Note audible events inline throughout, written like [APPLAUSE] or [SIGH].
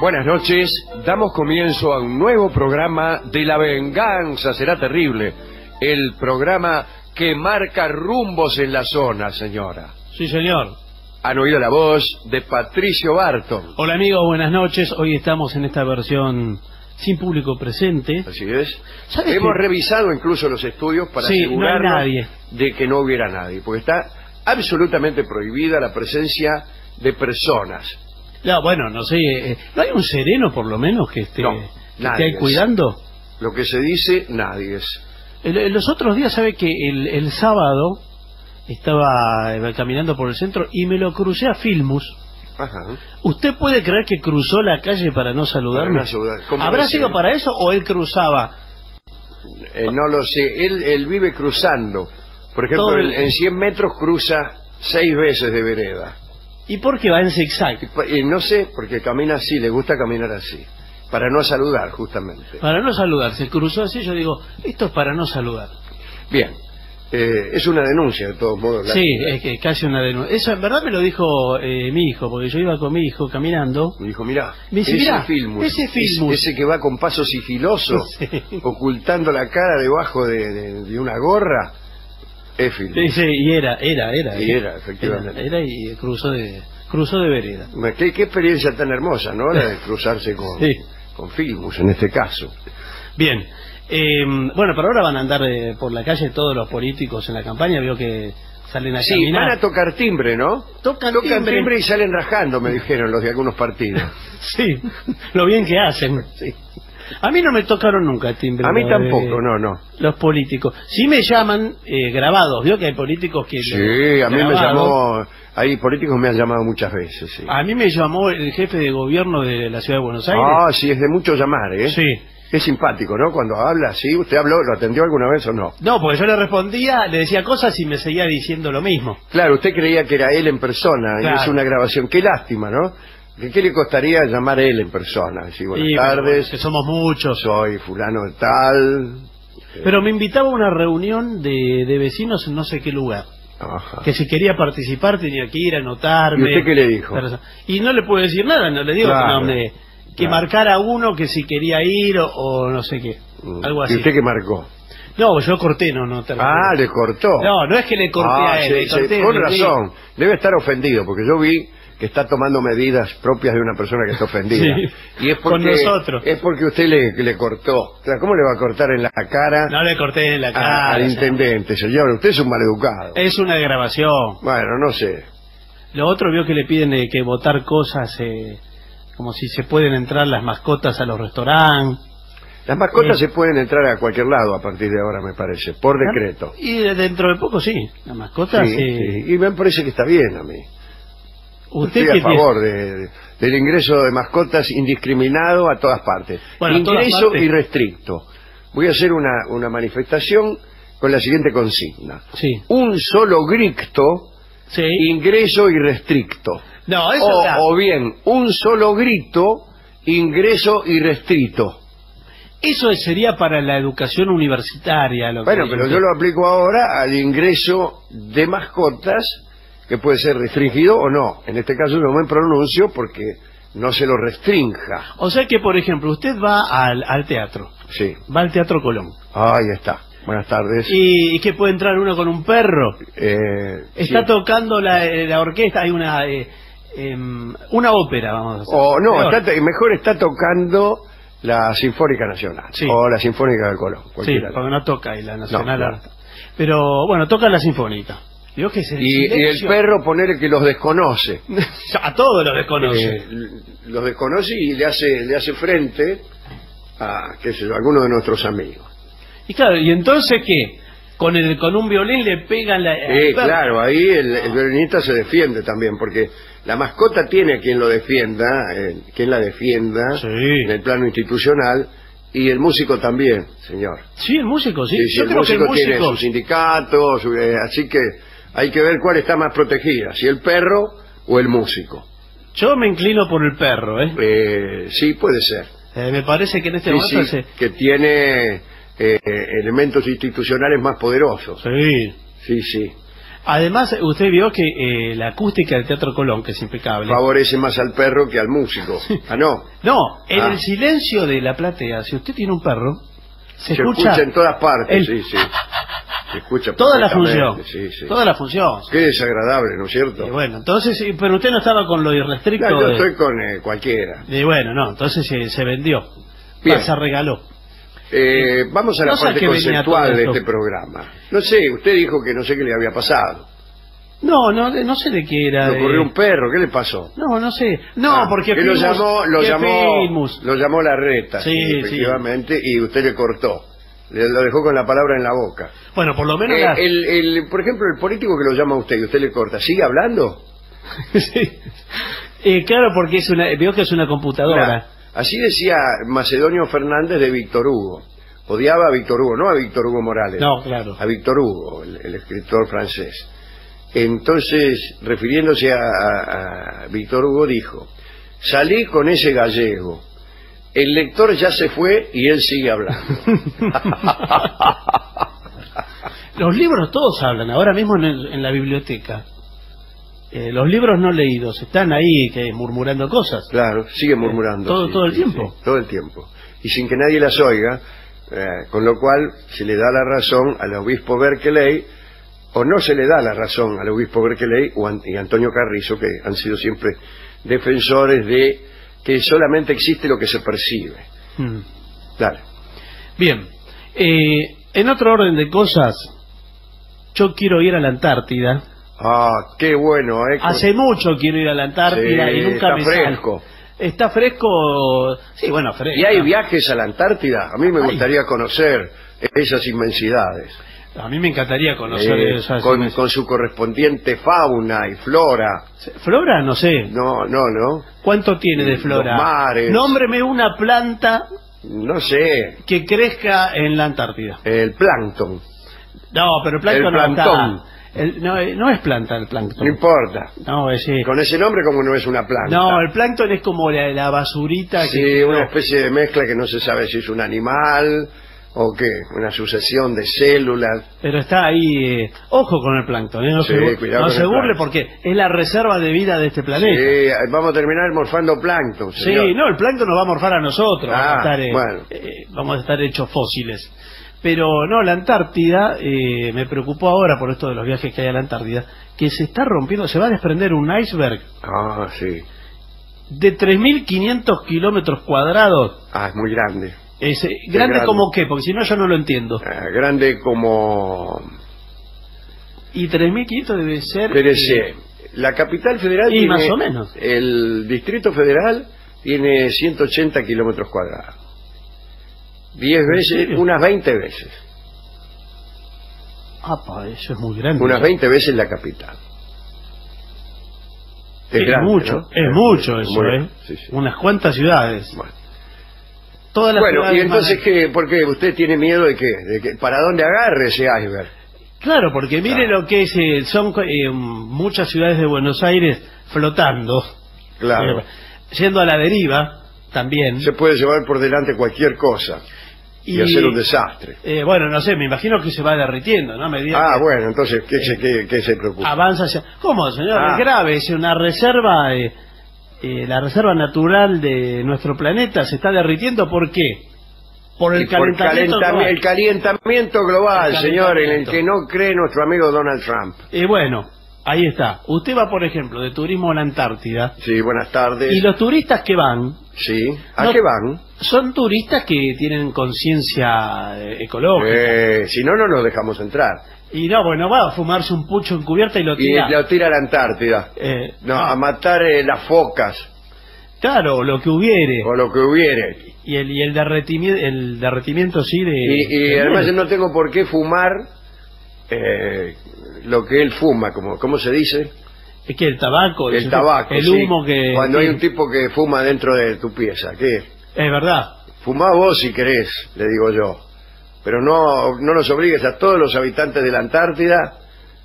Buenas noches, damos comienzo a un nuevo programa de La Venganza Será Terrible, el programa que marca rumbos en la zona, señora. Sí, señor. Han oído la voz de Patricio Barton. Hola, amigo, buenas noches. Hoy estamos en esta versión sin público presente. Así es. ¿Sabe Hemos revisado incluso los estudios para Sí, no asegurarnos nadie. de que no hubiera nadie, porque está absolutamente prohibida la presencia de personas. No, bueno, no sé. eh, ¿No hay un sereno, por lo menos, que esté, No, que esté nadie ahí es. cuidando? Lo que se dice, nadie es. El- el- los otros días, ¿sabe que el, el sábado estaba eh, caminando por el centro y me lo crucé a Filmus? Ajá. ¿Usted puede creer que cruzó la calle para no saludarme? Para no saludar. ¿Cómo ¿Habrá sido para eso o él cruzaba? Eh, no lo sé, él, él vive cruzando. Por ejemplo, Todo en, en 100 metros cruza seis veces de vereda. ¿Y por qué va en zigzag? Y no sé, porque camina así, le gusta caminar así. Para no saludar, justamente. Para no saludar. Se cruzó así, yo digo, esto es para no saludar. Bien, eh, es una denuncia de todos modos. la- Sí, es que casi una denuncia. Eso en verdad me lo dijo eh, mi hijo, porque yo iba con mi hijo caminando. Me dijo, mirá, Me dice, ese mirá, Filmus, ese Filmus. ese que va con paso sigiloso, [LAUGHS] Sí. ocultando la cara debajo de, de- de una gorra, Filmus. Sí, sí, y era, era, era. Y era, efectivamente. Era, era y cruzó de, cruzó de vereda. ¿Qué, qué experiencia tan hermosa, ¿no? La de [LAUGHS] cruzarse con, Sí. con Filmus, en este caso. Bien. Eh, bueno, pero ahora van a andar eh, por la calle todos los políticos en la campaña. Veo que salen a Sí, caminar. van a tocar timbre, ¿no? Tocan Tocan timbre. timbre. y salen rajando, me dijeron los de algunos partidos. [LAUGHS] Sí, lo bien que hacen. Sí. A mí no me tocaron nunca timbre. A mí tampoco, de- no, no. Los políticos. Sí me llaman eh, grabados. Veo que hay políticos que... Sí, a mí me llamó, hay políticos me han llamado muchas veces, sí. A mí me llamó el jefe de gobierno de la ciudad de Buenos Aires. Ah, sí, es de mucho llamar, ¿eh? Sí. Es simpático, ¿no? Cuando habla, sí, ¿usted habló, lo atendió alguna vez o no? No, porque yo le respondía, le decía cosas y me seguía diciendo lo mismo. Claro, usted creía que era él en persona, y es una grabación. Qué lástima, ¿no? ¿Qué, qué le costaría llamar él en persona? Decir, buenas Y, tardes, que somos muchos. soy fulano de tal. Pero me invitaba a una reunión de, de vecinos en no sé qué lugar. Ajá. Que si quería participar tenía que ir a anotarme. ¿Y usted qué le dijo? Pero- Y no le pude decir nada, no le digo Claro, que, no, me- que claro. marcara uno que si quería ir o, o no sé qué. Mm. Algo ¿Y así. usted qué marcó? No, yo corté, no, no Ah, le cortó. No, no es que le corté Ah, a él, sí, le sí, corté, con le- razón. Debe estar ofendido, porque yo vi que está tomando medidas propias de una persona que está [LAUGHS] ofendida. Sí, y es con porque, nosotros. Es porque usted le, le cortó. O sea, ¿cómo le va a cortar en la cara No le corté en la a- cara. al intendente, señor? Usted es un maleducado. Es una grabación. Bueno, no sé. Lo otro vio que le piden eh, que votar cosas eh, como si se pueden entrar las mascotas a los restaurantes. Las mascotas Sí. se pueden entrar a cualquier lado a partir de ahora, me parece, por decreto. Y de- dentro de poco sí, las mascotas. Sí, eh, sí. Y me parece que está bien a mí. Usted Estoy a favor de- del ingreso de mascotas indiscriminado a todas partes. Bueno, a todas ingreso partes. irrestricto. Voy a hacer una, una manifestación con la siguiente consigna. Sí, Un solo grito, sí. ingreso irrestricto. No, eso O, está- o bien, un solo grito, ingreso irrestricto. Eso sería para la educación universitaria. Lo Bueno, que- pero yo lo aplico ahora al ingreso de mascotas, que puede ser restringido o no. En este caso no me pronuncio porque no se lo restrinja. O sea que, por ejemplo, usted va al, al teatro, Sí. va al Teatro Colón. Ahí está. Buenas tardes. ¿Y, y que puede entrar uno con un perro? Eh, Está sí. tocando la, eh, la orquesta, hay una eh, em, una ópera, vamos a hacer. O no, está mejor está tocando la Sinfónica Nacional. Sí. O la Sinfónica del Colón. Sí, porque no toca ahí la nacional. No. Pero bueno, toca la sinfónica. Digo que es el y, y el silencio. perro poner que los desconoce. [LAUGHS] A todos los desconoce. Eh, los desconoce y le hace, le hace frente a, qué sé yo, a alguno de nuestros amigos. Y claro, ¿y entonces qué? Con el con un violín le pegan la... al Eh, perro. claro, ahí el, el violinista se defiende también, porque la mascota tiene quien lo defienda, eh, quien la defienda Sí. en el plano institucional, y el músico también, señor. Sí, el músico, sí. Sí, sí, Yo el creo que el músico tiene músico... su sindicato, su- eh, así que hay que ver cuál está más protegida, si el perro o el músico. Yo me inclino por el perro, ¿eh? Eh, sí, puede ser. Eh, me parece que en este Sí, momento sí, se... que tiene eh, elementos institucionales más poderosos. Sí. Sí, sí. Además, usted vio que eh, la acústica del Teatro Colón, que es impecable. Favorece más al perro que al músico. Ah, no. No, en Ah. el silencio de la platea, si usted tiene un perro, se, Se escucha, escucha en todas partes, el- sí, sí. [LAUGHS] Se escucha toda la función. Sí, sí. Toda la función. Qué desagradable, ¿no es cierto? Y bueno, entonces, sí, pero usted no estaba con lo irrestricto. No, yo de- estoy con eh, cualquiera. de, bueno, no, entonces se, se vendió. Bien. Se regaló. Eh, vamos a la No parte conceptual de este programa. No sé, usted dijo que no sé qué le había pasado. No, no, no sé de qué era. Le ocurrió un perro, ¿qué le pasó? No, no sé. No, Ah, porque que lo Filmus- llamó, lo llamó, Filmus. lo llamó la reta, Sí, sí. efectivamente, y usted le cortó. Le, lo dejó con la palabra en la boca. Bueno, por lo menos Eh, el, el- por ejemplo, el político que lo llama a usted y usted le corta, ¿sigue hablando? [LAUGHS] Sí. Eh, claro, porque es una, veo que es una computadora. Así decía Macedonio Fernández de Víctor Hugo. Odiaba a Víctor Hugo, no a Víctor Hugo Morales. No, claro. A Víctor Hugo, el, el escritor francés. Entonces, refiriéndose a, a- a Víctor Hugo, dijo, salí con ese gallego. El lector ya se fue y él sigue hablando. [LAUGHS] Los libros todos hablan, ahora mismo en, el- en la biblioteca. Eh, los libros no leídos están ahí que murmurando cosas. Claro, sigue murmurando. ¿Todo- sí, todo el sí, tiempo? sí, todo el tiempo. Y sin que nadie las oiga, eh, con lo cual se le da la razón al obispo Berkeley, o no se le da la razón al obispo Berkeley o an- y Antonio Carrizo, que han sido siempre defensores de que solamente existe lo que se percibe. Mm. Claro. Bien, eh, en otro orden de cosas, yo quiero ir a la Antártida. Ah, qué bueno, ¿eh? Hace mucho quiero ir a la Antártida Sí, y nunca está me fresco. Está fresco, sí, bueno, fresco. ¿Y hay viajes a la Antártida? A mí me Ay. gustaría conocer esas inmensidades. A mí me encantaría conocer Eh, esas con, con su correspondiente fauna y flora. Flora, no sé. No, no, no. ¿Cuánto tiene de flora? Los mares. Nómbreme una planta No sé. que crezca en la Antártida. El plancton. No, pero el plancton El no plancton. está. El- no, eh, no es planta el No plancton. importa. No, es, eh, Con ese nombre como no es una planta. no, el plancton es como la, la basurita Sí, que... una no. especie de mezcla que no se sabe si es un animal o qué. Una sucesión de células. Pero está ahí... eh, ojo con el plancton, eh, no Sí, se, cuidado no con se el burle plancton. porque es la reserva de vida de este planeta. Sí, vamos a terminar morfando plancton, Sí, señor. no, el plancton nos va a morfar a nosotros, vamos, a Ah, estar, eh, bueno. eh, vamos a estar hechos fósiles. Pero no, la Antártida, eh, me preocupó ahora por esto de los viajes que hay a la Antártida, que se está rompiendo, se va a desprender un iceberg Ah, sí. de 3.500 kilómetros cuadrados. Ah, es muy grande. Es, eh, grande, grande. como qué, porque si no yo no lo entiendo. Ah, grande como... Y 3.500 debe ser... PDC. eh, La capital federal Y tiene... más o menos. El distrito federal tiene 180 kilómetros cuadrados. 10 veces, unas 20 veces. apa, eso es muy grande. Unas 20 veces la capital. Es, grande, mucho, ¿no? es mucho eso, Muy- ¿eh? sí, sí. Unas cuantas ciudades. Bueno, Todas las Bueno, y entonces, ¿qué? ¿por qué? ¿Usted tiene miedo de que ¿Para dónde agarre ese iceberg? Claro, porque mire Claro. lo que es, eh, son eh, muchas ciudades de Buenos Aires flotando, Claro. eh, yendo a la deriva también. Se puede llevar por delante cualquier cosa y, hacer un desastre. eh, bueno, no sé, me imagino que se va derritiendo, ¿no? Ah, que bueno, entonces, ¿qué, se, qué, qué se preocupa? avanza hacia... ¿Cómo, señor? Ah. Es grave, es una reserva, eh, la reserva natural de nuestro planeta se está derritiendo, ¿por qué? Por el por calentamiento calentami- global. el calentamiento global, El señor, en el que no cree nuestro amigo Donald Trump. Y bueno, ahí está. Usted va, por ejemplo, de turismo a la Antártida, Sí, buenas tardes. y los turistas que van Sí, ¿a No- qué van? son turistas que tienen conciencia eh, ecológica. Eh, si no, no nos dejamos entrar. Y no, bueno, va a fumarse un pucho encubierta y lo Y tira. lo tira a la Antártida. Eh, No, ah, a matar eh, las focas claro, lo que hubiere. o lo que hubiere. Y el, y el, derretimiento, el derretimiento, sí, de... Y, y de además yo no tengo por qué fumar eh, lo que él fuma, como ¿cómo se dice? Es que el tabaco... El tabaco. El sí. humo que... Cuando hay un tipo que fuma dentro de tu pieza, ¿qué? Es verdad. Fumá vos si querés, le digo yo. Pero no, no los obligues a todos los habitantes de la Antártida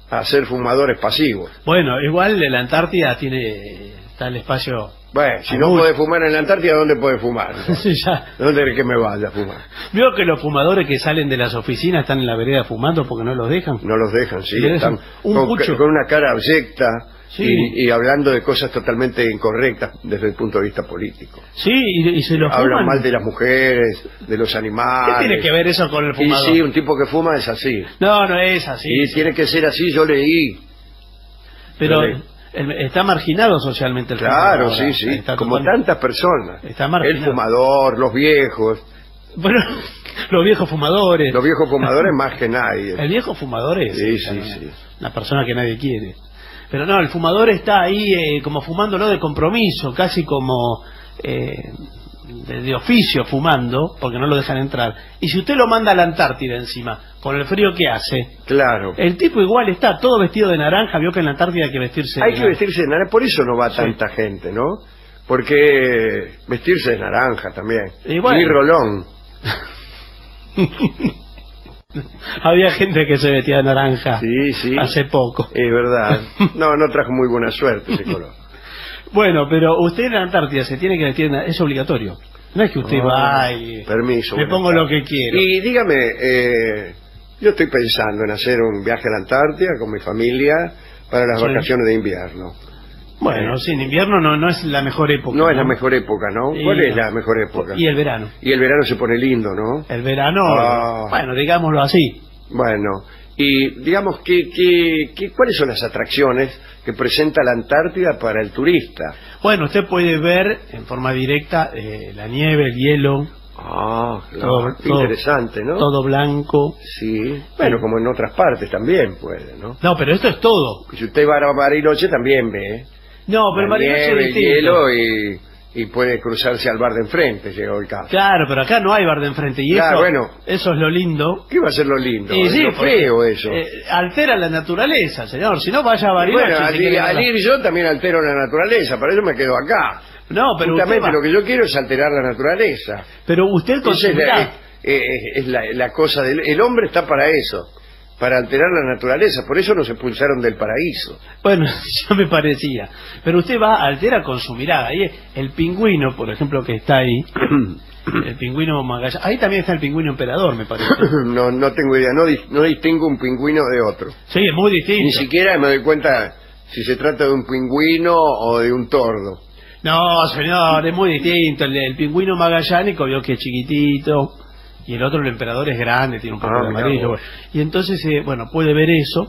a ser fumadores pasivos. Bueno, igual la Antártida tiene... Está el espacio Bueno, si no puede fumar en la Antártida, ¿dónde puede fumar? [LAUGHS] Sí, ya. ¿Dónde es que me vaya a fumar? Veo que los fumadores que salen de las oficinas están en la vereda fumando porque no los dejan. No los dejan, sí. Están un con, con una cara abyecta Sí. y, y hablando de cosas totalmente incorrectas desde el punto de vista político. Sí, y, y se los Hablan fuman. mal de las mujeres, de los animales. ¿Qué tiene que ver eso con el Y fumador? sí, un tipo que fuma es así. No, no es así. Y tiene que ser así, yo leí. Pero está marginado socialmente el Claro, fumador sí, sí. Está Como total- tantas personas. Está marginado. El fumador, los viejos. Bueno, [LAUGHS] los viejos fumadores. Los viejos fumadores más que nadie. El viejo fumador es Sí, sí, sí. una persona que nadie quiere. Pero no, el fumador está ahí eh, como fumándolo de compromiso, casi como eh, de, de oficio fumando, porque no lo dejan entrar. Y si usted lo manda a la Antártida encima, con el frío que hace, Claro. el tipo igual está todo vestido de naranja, vio que en la Antártida hay que vestirse Hay de que naranja. vestirse de naranja, por eso no va tanta gente, ¿no? Porque vestirse de naranja también. Y bueno. Y rolón. [LAUGHS] [LAUGHS] Había gente que se vestía de naranja Sí, sí. hace poco. Es verdad. [LAUGHS] No, no trajo muy buena suerte ese color. Bueno, pero usted en la Antártida se tiene que vestir, es obligatorio. No es que usted Ah, va y Permiso. buenas pongo lo que quiero. Y dígame, eh, yo estoy pensando en hacer un viaje a la Antártida con mi familia para las Sí. vacaciones de invierno. Bueno, sí, en invierno no, no es la mejor época. No es la mejor época, ¿no? Y ¿Cuál es la mejor época? Y el verano. Y el verano se pone lindo, ¿no? El verano, Ah. bueno, digámoslo así. Bueno, y digamos, que, que, que- ¿cuáles son las atracciones que presenta la Antártida para el turista? Bueno, usted puede ver en forma directa eh, la nieve, el hielo, Ah, claro, interesante, ¿no? todo blanco. Sí, bueno, como en otras partes también puede, ¿no? No, pero esto es todo. Si usted va a Bariloche también ve ¿eh? No, pero la Bariloche es nieve, el distinto. hielo y, y puede cruzarse al bar de enfrente, llegó el caso. Claro, pero acá no hay bar de enfrente. Y Claro, eso, bueno. eso es lo lindo. ¿Qué va a ser lo lindo? Y Es sí, lo porque, feo eso. eh, altera la naturaleza, señor. Si no, vaya a Bariloche. bueno, si al, quiere ir- al verla. ir yo también altero la naturaleza, para eso me quedo acá. No, pero usted, Justamente va- lo que yo quiero es alterar la naturaleza. pero usted Esa es, la, eh, es la- la cosa del el hombre está para eso, para alterar la naturaleza, por eso nos expulsaron del paraíso. Bueno, [LAUGHS] ya me parecía. Pero usted va, altera con su mirada. Ahí el pingüino, por ejemplo, que está ahí, [CLEARS THROAT] el pingüino Magallanes. Ahí también está el pingüino emperador, me parece. [CLEARS THROAT] no, no tengo idea, no, no distingo un pingüino de otro. Sí, es muy distinto. Ni siquiera me doy cuenta si se trata de un pingüino o de un tordo. No, señor, es muy distinto. El, el pingüino magallánico vio que es chiquitito y el otro, el emperador, es grande, tiene un poco Ah, de mirá amarillo. Y entonces, eh, bueno, puede ver eso.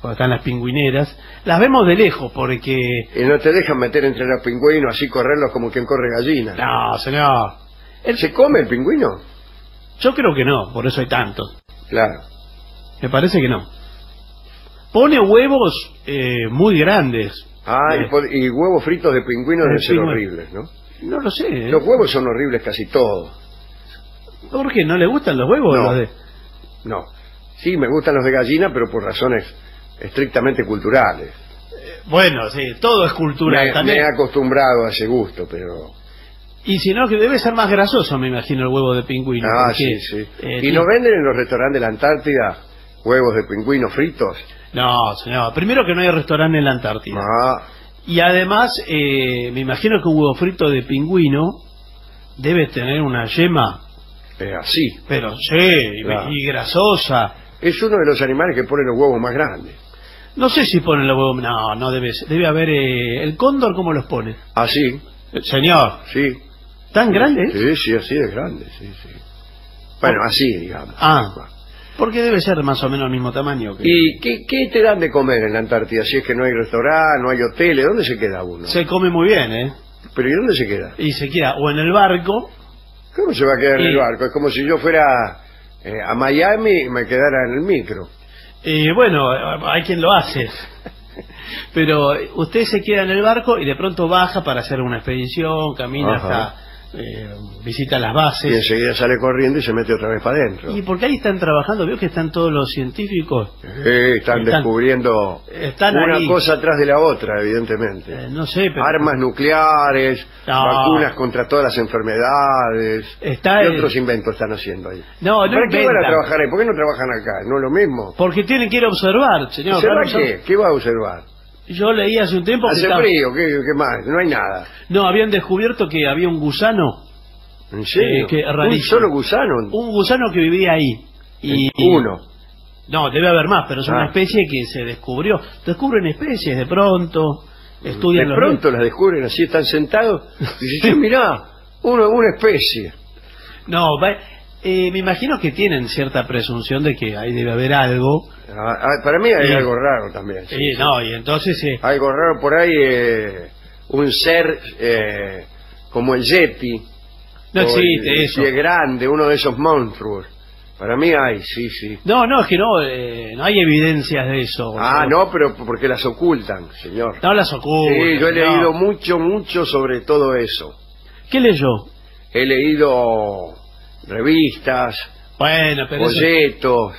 Cuando están las pingüineras. Las vemos de lejos porque... Y no te dejan meter entre los pingüinos así correrlos como quien corre gallina. No, señor. El- ¿Se come el pingüino? yo creo que no, por eso hay tantos. Claro. Me parece que no. Pone huevos eh, muy grandes. Ah, Eh, y, y huevos fritos de pingüino de deben ser horribles, ¿no? No lo sé. ¿eh? Los huevos son horribles casi todos. ¿Por qué? ¿No le gustan los huevos? No. Los de- No. Sí, me gustan los de gallina, pero por razones estrictamente culturales. Bueno, sí, todo es cultural me, también. me he acostumbrado a ese gusto, pero... Y si no, que debe ser más grasoso, me imagino, el huevo de pingüino. ah, porque, sí, sí. eh, ¿Y no venden en los restaurantes de la Antártida huevos de pingüino fritos? No, señor. Primero que no hay restaurante en la Antártida. Ah, Y además, eh, me imagino que un huevo frito de pingüino debe tener una yema, eh, así. pero sí, y- Claro. y grasosa. Es uno de los animales que pone los huevos más grandes. No sé si ponen los huevos. No, no debe ser. Debe haber. eh, ¿El cóndor cómo los pone? Así, Eh, Señor, sí. ¿tan grandes? Sí, sí, así de grande, sí, sí. Bueno, así, digamos. Ah, porque debe ser más o menos el mismo tamaño. Que... ¿Y qué, qué te dan de comer en la Antártida? Si es que no hay restaurante, no hay hoteles, ¿dónde se queda uno? Se come muy bien, ¿eh? ¿Pero y dónde se queda? Y se queda o en el barco. ¿Cómo se va a quedar en el barco? Es como si yo fuera eh, a Miami y me quedara en el micro. Y bueno, hay quien lo hace. Pero usted se queda en el barco y de pronto baja para hacer una expedición, camina Ajá. hasta. Eh, visita las Y bases. enseguida sale corriendo y se mete otra vez para adentro. Y porque ahí están trabajando, veo que están todos los científicos. Eh, están, Están- descubriendo están una ahí. cosa atrás de la otra, evidentemente. Eh, no sé, pero. Armas nucleares, No. vacunas contra todas las enfermedades. Está ¿Qué el- otros inventos están haciendo ahí? No, no ¿Para qué van a trabajar ahí? ¿Por qué no trabajan acá? ¿No es lo mismo? Porque tienen que ir a observar, señor. ¿Observar qué? ¿Qué va a observar? Yo leí hace un tiempo que Hace estaba- frío, ¿qué, qué más? No hay nada. no habían descubierto que había un gusano, ¿En serio? Eh, qué ¿Un rarísimo. solo gusano? un gusano que vivía ahí. Y, Uno. No, debe haber más, pero es Ah. una especie que se descubrió. Descubren especies de pronto, estudian de los pronto las descubren así, están sentados. Y dicen, mirá, uno, una especie. No, va- eh, me imagino que tienen cierta presunción de que ahí debe haber algo. Ah, ah, para mí hay Sí. algo raro también. sí, Sí, sí. no, y entonces eh, Algo raro por ahí, eh, un ser eh, como el Yeti. no existe el, eso. pie grande, uno de esos monstruos. Para mí hay, sí, sí. No, no, es que no, eh, no hay evidencias de eso. Ah, no, pero porque las ocultan, señor. No las ocultan. Sí, yo he no. leído mucho, mucho sobre todo eso. ¿Qué leyó? He leído revistas, Bueno, pero eso- folletos,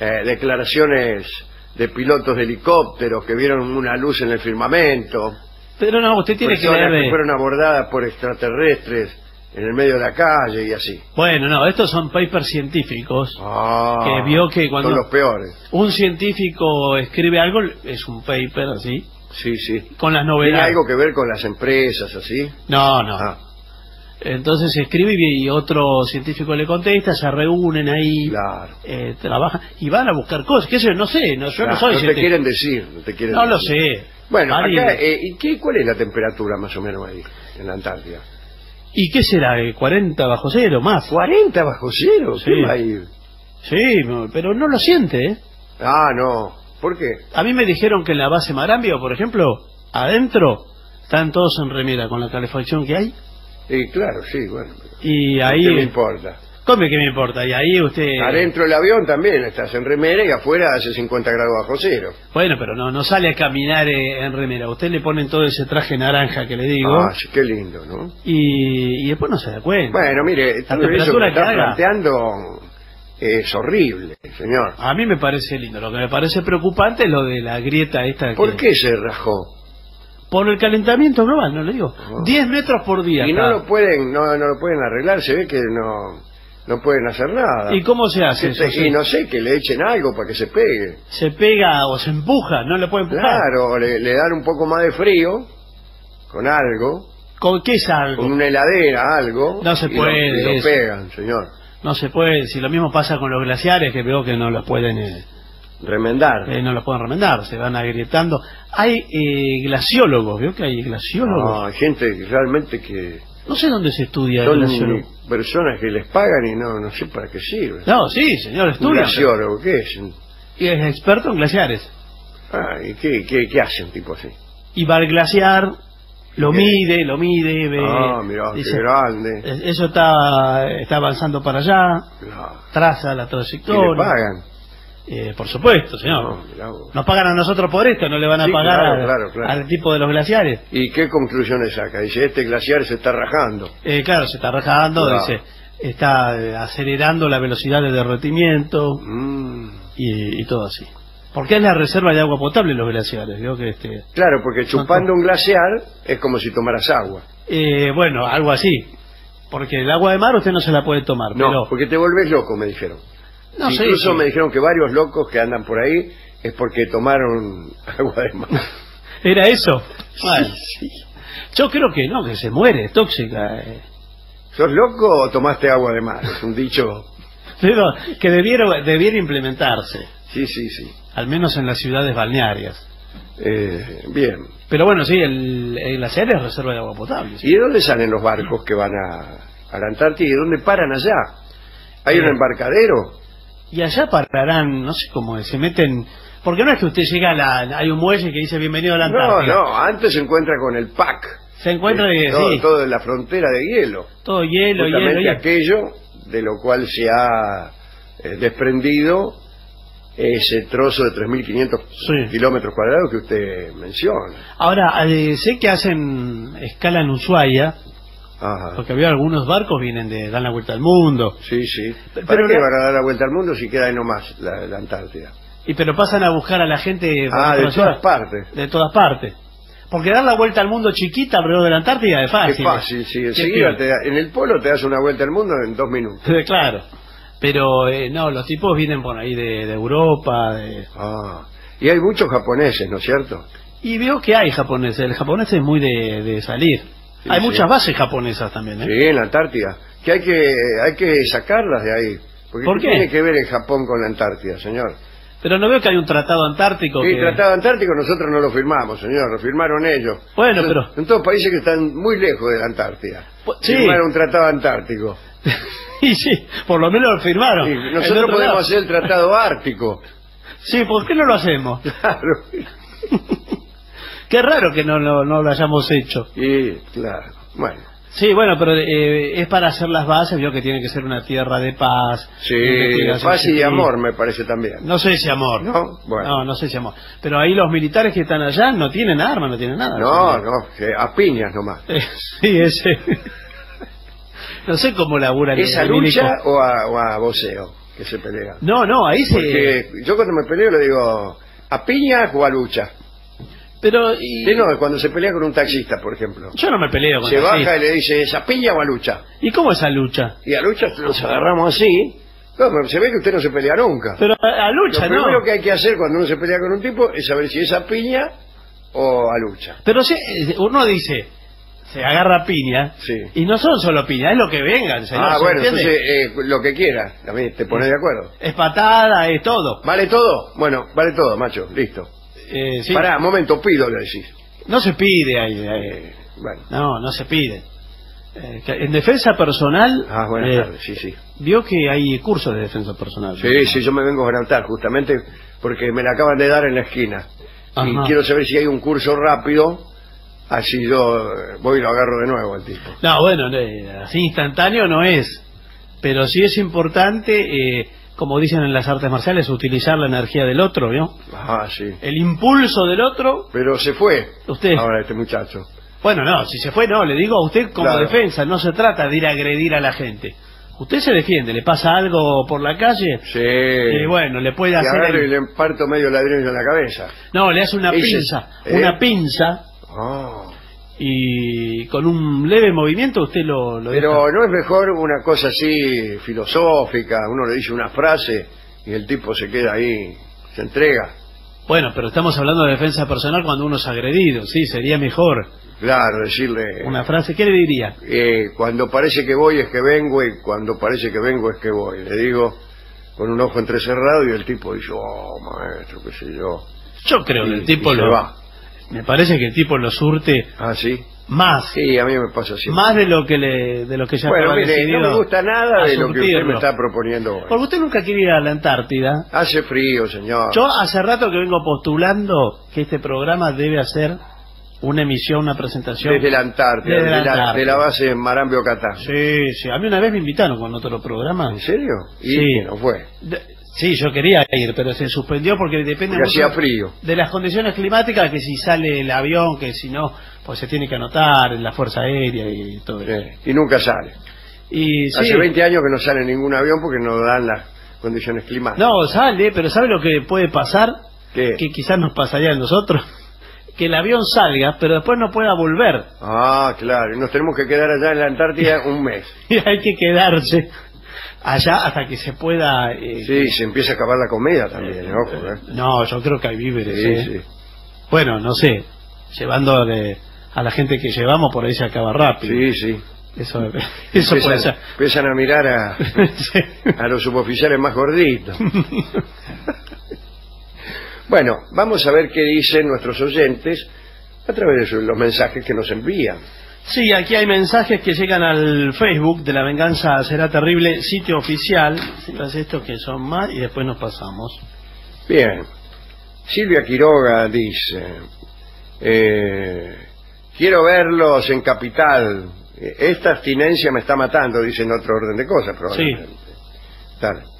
eh, declaraciones de pilotos de helicópteros que vieron una luz en el firmamento, pero no, usted tiene que leer. que fueron abordadas por extraterrestres en el medio de la calle y así. Bueno, no, estos son papers científicos. Ah, Que vio que cuando- Son los peores. Un científico escribe algo, es un paper así, Sí, sí. con las ¿Tiene novedades. algo que ver con las empresas, así? No, no. Ah, Entonces escribe y otro científico le contesta, se reúnen ahí, claro. eh, trabajan y van a buscar cosas. ¿Qué sé? No sé, no, yo Claro, no soy te científico. quieren decir, no te quieren No lo sé. Bueno, acá, eh, ¿y qué, cuál es la temperatura más o menos ahí, en la Antártida? ¿Y qué será? eh, ¿40 bajo cero? Más. ¿40 bajo cero? Sí. ¿Qué va a ir? Sí, no, pero no lo siente, ¿eh? Ah, no. ¿Por qué? A mí me dijeron que en la base Marambio, por ejemplo, adentro están todos en remera con la calefacción que hay. Sí, claro, sí, bueno. Y ¿Qué me importa? Come que me importa. Y ahí usted... Adentro del avión también estás en remera y afuera hace 50 grados bajo cero. Bueno, pero no, no sale a caminar eh, en remera. Usted le ponen todo ese traje naranja que le digo. Ah, sí, qué lindo, ¿no? y, y después no se da cuenta. Bueno, mire, todo eso que temperatura que está planteando es horrible, señor. A mí me parece lindo. Lo que me parece preocupante es lo de la grieta esta. ¿Por que- qué se rajó? Por el calentamiento global, no le digo. Ah. 10 metros por día. Y no lo pueden, no, no lo pueden arreglar, se ve que no, no pueden hacer nada. ¿Y cómo se hace eso? y no sé, que le echen algo para que se pegue. se pega o se empuja, no le puede empujar. Claro, le, le dan un poco más de frío, con algo, ¿Con qué es algo? con una heladera, algo. No se y lo- puede y lo, pegan, señor. No se puede. Si lo mismo pasa con los glaciares, que veo que no los pueden, eh, Remendar. eh, no los pueden remendar, se van agrietando. Hay eh, glaciólogos, veo que hay glaciólogos. No, hay gente realmente que No sé dónde se estudia el glaciólogo. personas que les pagan y no, no sé para qué sirve. No, sí, señor, estudia. glaciólogo, ¿qué es? Y es experto en glaciares. Ah, ¿y qué, qué, qué hace un tipo así? Y va al glaciar, lo ¿Qué? mide, lo mide, ve. ah, mirá, dice, qué grande. "Es- Eso está, está avanzando para allá, No. traza la ¿Y le trayectoria. pagan? Eh, por supuesto, señor. No. Nos pagan a nosotros por esto, no le van a Sí, pagar claro, al- claro, claro. al tipo de los glaciares. ¿Y qué conclusiones saca? Dice, este glaciar se está rajando. Eh, claro, se está rajando, dice, está eh, acelerando la velocidad de derretimiento Mm. y, y todo así. Porque es la reserva de agua potable los glaciares, veo que este... Claro, porque chupando un glaciar es como si tomaras agua. Eh, bueno, algo así. Porque el agua de mar usted no se la puede tomar, No, pero... porque te volvés loco, me dijeron. No Incluso sí. me dijeron que varios locos que andan por ahí es porque tomaron [LAUGHS] agua de mar. ¿Era eso? Bueno, Yo creo que no, que se muere, es tóxica. eh. ¿Sos loco o tomaste agua de mar? Es un dicho. [LAUGHS] Pero que debiera, debiera implementarse, Sí, sí, sí. al menos en las ciudades balnearias. Eh, bien. Pero bueno, sí, el, el glaciar es reserva de agua potable. sí. ¿Y de dónde salen los barcos que van a, a la Antártida y de dónde paran allá? ¿Hay un Eh, embarcadero? Y allá pararán, no sé cómo es, se meten... Porque no es que usted llega a la... Hay un muelle que dice bienvenido a la No, Antártida. no, antes se encuentra con el PAC. Se encuentra de... todo, sí, todo en la frontera de hielo. todo hielo, hielo, Justamente hielo. aquello de lo cual se ha eh, desprendido ese trozo de 3.500 Sí. kilómetros cuadrados que usted menciona. Ahora, eh, sé que hacen escala en Ushuaia, Ajá. porque había algunos barcos vienen de dan la vuelta al mundo, Sí, sí. Pero ¿Para qué la- van a dar la vuelta al mundo si queda ahí nomás la, la Antártida? y pero pasan a buscar a la gente Ah, de ciudad, todas partes. de todas partes. Porque dar la vuelta al mundo chiquita alrededor de la Antártida es fácil. fácil, sí. Enseguida te da- en el polo te das una vuelta al mundo en dos minutos. [LAUGHS] claro. Pero eh, no, los tipos vienen por ahí de, de Europa, de... Ah. Y hay muchos japoneses, ¿no es cierto? Y veo que hay japoneses. El japonés es muy de, de salir. Sí, hay sí. muchas bases japonesas también, ¿eh? Sí, en la Antártida. Que hay que hay que sacarlas de ahí. Porque ¿Por qué? tiene que ver el Japón con la Antártida, señor? Pero no veo que hay un tratado antártico que... Tratado Antártico nosotros no lo firmamos, señor, lo firmaron ellos. Bueno, pero- Son todos países que están muy lejos de la Antártida. Pues, sí. Firmaron un Tratado Antártico. [LAUGHS] y sí, por lo menos lo firmaron. El nosotros otro podemos lado. hacer el Tratado Ártico. Sí, ¿por qué no lo hacemos? [LAUGHS] Claro. [LAUGHS] Qué raro que no, lo- no lo hayamos hecho. Y, claro, bueno. Sí, bueno, pero eh, es para hacer las bases, veo que tiene que ser una tierra de paz. Sí, paz y amor me parece también. No sé si amor. ¿No? Bueno. No, no sé si amor. Pero ahí los militares que están allá no tienen armas, no tienen nada. No, no, que a piñas nomás. Eh, [LAUGHS] sí, ese. no sé cómo laburan ¿Es a el lucha milico. o a, o a voceo que se pelea? No, no, ahí se... Porque yo cuando me peleo le digo, ¿a piña o a lucha? Pero... y- Sí, no, cuando se pelea con un taxista, por ejemplo. Yo no me peleo con Se baja y le dice, ¿es a piña o a lucha? ¿Y cómo es esa lucha? Y a lucha nos agarramos así. No, pero se ve que usted no se pelea nunca. Pero a, a Lo lucha, primero ¿no? que hay que hacer cuando uno se pelea con un tipo es saber si es a piña o a lucha. Pero si, uno dice, se agarra piña, Sí. y no son solo piña, es lo que vengan, señor, ah, ¿se bueno, entonces eh, lo que quiera. También te pones de acuerdo. Es patada, es todo. ¿Vale todo? Bueno, vale todo, macho. Listo. Eh, sí. Pará, momento, pido, le decís. No se pide ahí. ahí. Eh, bueno. No, no se pide. Eh, en defensa personal, Ah, buenas eh, tardes, sí, sí. vio que hay cursos de defensa personal. Sí, sí, yo me vengo a anotar justamente porque me la acaban de dar en la esquina. Y quiero saber si hay un curso rápido, así yo voy y lo agarro de nuevo al tipo. No, bueno, así instantáneo no es. Pero sí es importante, eh, como dicen en las artes marciales, utilizar la energía del otro, ¿vio? Ah, sí. El impulso del otro, Pero se fue. Usted. Ahora este muchacho. Bueno, no, si se fue, no, le digo a usted como Claro. defensa, no se trata de ir a agredir a la gente. Usted se defiende, le pasa algo por la calle, Sí. y bueno, le puede Y hacer... y el- le parto medio ladrillo en la cabeza. No, le hace una Ese- pinza, ¿eh? una pinza, Ah. Y con un leve movimiento usted lo, lo Pero deja. no es mejor una cosa así filosófica, uno le dice una frase y el tipo se queda ahí, se entrega. Bueno, pero estamos hablando de defensa personal cuando uno es agredido, sí, sería mejor. Claro, decirle, Una frase, ¿qué le diría? eh, cuando parece que voy es que vengo y cuando parece que vengo es que voy. Le digo con un ojo entrecerrado y el tipo dice, oh, maestro, qué sé yo. Yo creo que Y- el tipo lo... va. Me parece que el tipo lo surte Ah, sí. más, Sí, a mí me pasa así. más de lo que le, de lo que ya bueno, mire, no me gusta nada de lo que usted me está proponiendo hoy. Porque usted nunca quiere ir a la Antártida. Hace frío, señor. Yo hace rato que vengo postulando que este programa debe hacer una emisión, una presentación. Desde la Antártida, Desde la de, la, Antártida. de la base en Marambio Catán. Sí, sí. A mí una vez me invitaron con otro programa. ¿En serio? Y Sí. no fue. De- sí, yo quería ir, pero se suspendió porque depende Porque mucho hacía frío. de las condiciones climáticas, que si sale el avión, que si no, pues se tiene que anotar en la Fuerza Aérea y todo eso. Sí, Y nunca sale. Y sí, Hace 20 años que no sale ningún avión porque no dan las condiciones climáticas. no, sale, pero ¿sabe lo que puede pasar? ¿Qué? Que quizás nos pasaría a nosotros. [LAUGHS] Que el avión salga, pero después no pueda volver. Ah, claro. Y nos tenemos que quedar allá en la Antártida un mes. [LAUGHS] Y hay que quedarse allá hasta que se pueda... eh, Sí, se empieza a acabar la comida también, eh, ojo, ¿eh? No, yo creo que hay víveres. Sí, eh. sí. Bueno, no sé, llevando a la gente que llevamos por ahí se acaba rápido. Sí, sí. Eso, [LAUGHS] eso puede Empiezan, ser. empiezan a mirar a, [LAUGHS] Sí. a los suboficiales más gorditos. [LAUGHS] Bueno, vamos a ver qué dicen nuestros oyentes a través de los mensajes que nos envían. Sí, aquí hay mensajes que llegan al Facebook de La Venganza Será Terrible, sitio oficial. Estos que son más y después nos pasamos. Bien. Silvia Quiroga dice, eh, quiero verlos en Capital. Esta abstinencia me está matando, dice en otro orden de cosas, probablemente. Dale.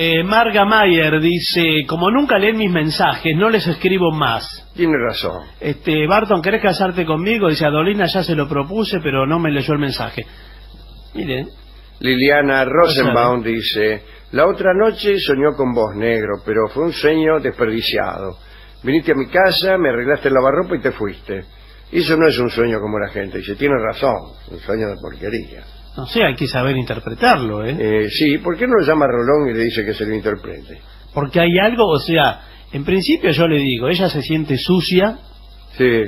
Eh, Marga Mayer dice, como nunca leen mis mensajes, no les escribo más. Tiene razón. Este, Barton, ¿querés casarte conmigo? Dice, a Dolina ya se lo propuse, pero no me leyó el mensaje. Mire, Liliana Rosenbaum dice, la otra noche soñó con vos, negro, pero fue un sueño desperdiciado. Viniste a mi casa, me arreglaste el lavarropa y te fuiste. Eso no es un sueño como la gente. Dice, tiene razón, un sueño de porquería. No sé, hay que saber interpretarlo, ¿eh? Eh, sí, ¿por qué no lo llama a Rolón y le dice que se lo interprete? Porque hay algo, o sea, en principio yo le digo, ella se siente sucia Sí.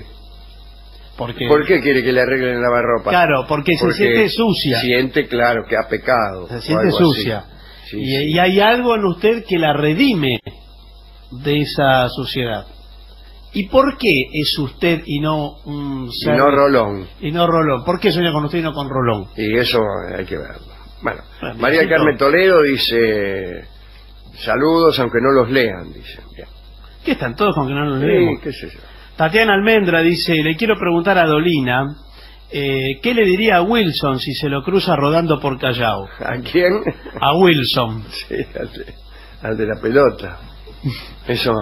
Porque, ¿Por qué quiere que le arreglen el lavarropa? Claro, porque se siente sucia. Siente, claro, que ha pecado. Se siente sucia. Sí, y, sí. y hay algo en usted que la redime de esa suciedad. ¿Y por qué es usted y no un Y no Rolón. y no Rolón? ¿Por qué sueña con usted y no con Rolón? Y eso hay que verlo. Bueno, Bueno, María. Carmen Toledo dice... Saludos, aunque no los lean, dice. Bien. ¿Qué están todos con que no nos Sí, leemos? qué sé yo. Tatiana Almendra dice, le quiero preguntar a Dolina, eh, ¿qué le diría a Wilson si se lo cruza rodando por Callao? ¿A quién? A Wilson. [LAUGHS] Sí, al de, al de la pelota. Eso.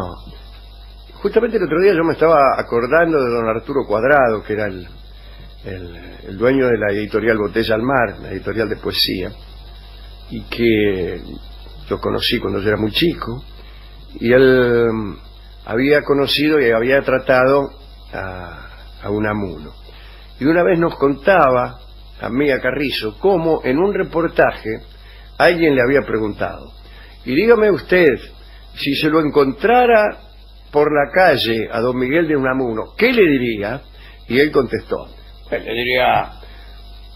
Justamente el otro día yo me estaba acordando de don Arturo Cuadrado, que era el, el, dueño de la editorial Botella al Mar, la editorial de poesía, y que lo conocí cuando yo era muy chico, y él mm, había conocido y había tratado a, a Unamuno. Y una vez nos contaba, a mí, a Carrizo, cómo en un reportaje alguien le había preguntado, y dígame usted, si se lo encontrara por la calle a don Miguel de Unamuno, ¿qué le diría? Y él contestó, "Eh, le diría,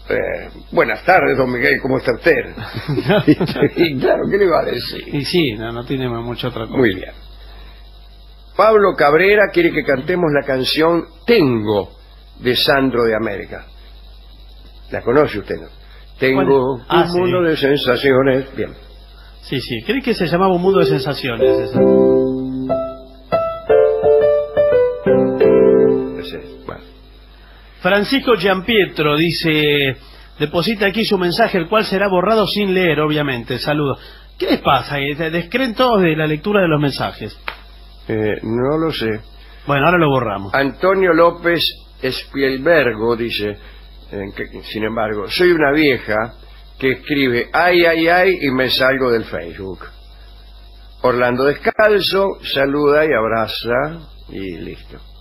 eh, buenas tardes, don Miguel, ¿cómo está usted? [LAUGHS] [LAUGHS] y claro, ¿qué le iba a decir? Y sí, no, no tiene mucho otra cosa. Muy bien. Pablo Cabrera quiere que cantemos la canción Tengo de Sandro de América. ¿La conoce usted, no? Tengo. Ah, un sí. mundo de sensaciones. Bien. Sí, sí, cree que se llamaba un mundo de sensaciones. esa. Francisco Giampietro dice, deposita aquí su mensaje, el cual será borrado sin leer, obviamente. Saludos. ¿Qué les pasa? Eh, ¿Se Descreen todos de la lectura de los mensajes. Eh, no lo sé. Bueno, ahora lo borramos. Antonio López Espielbergo dice, eh, que, sin embargo, soy una vieja que escribe ay, ay, ay y me salgo del Facebook. Orlando Descalzo saluda y abraza y listo.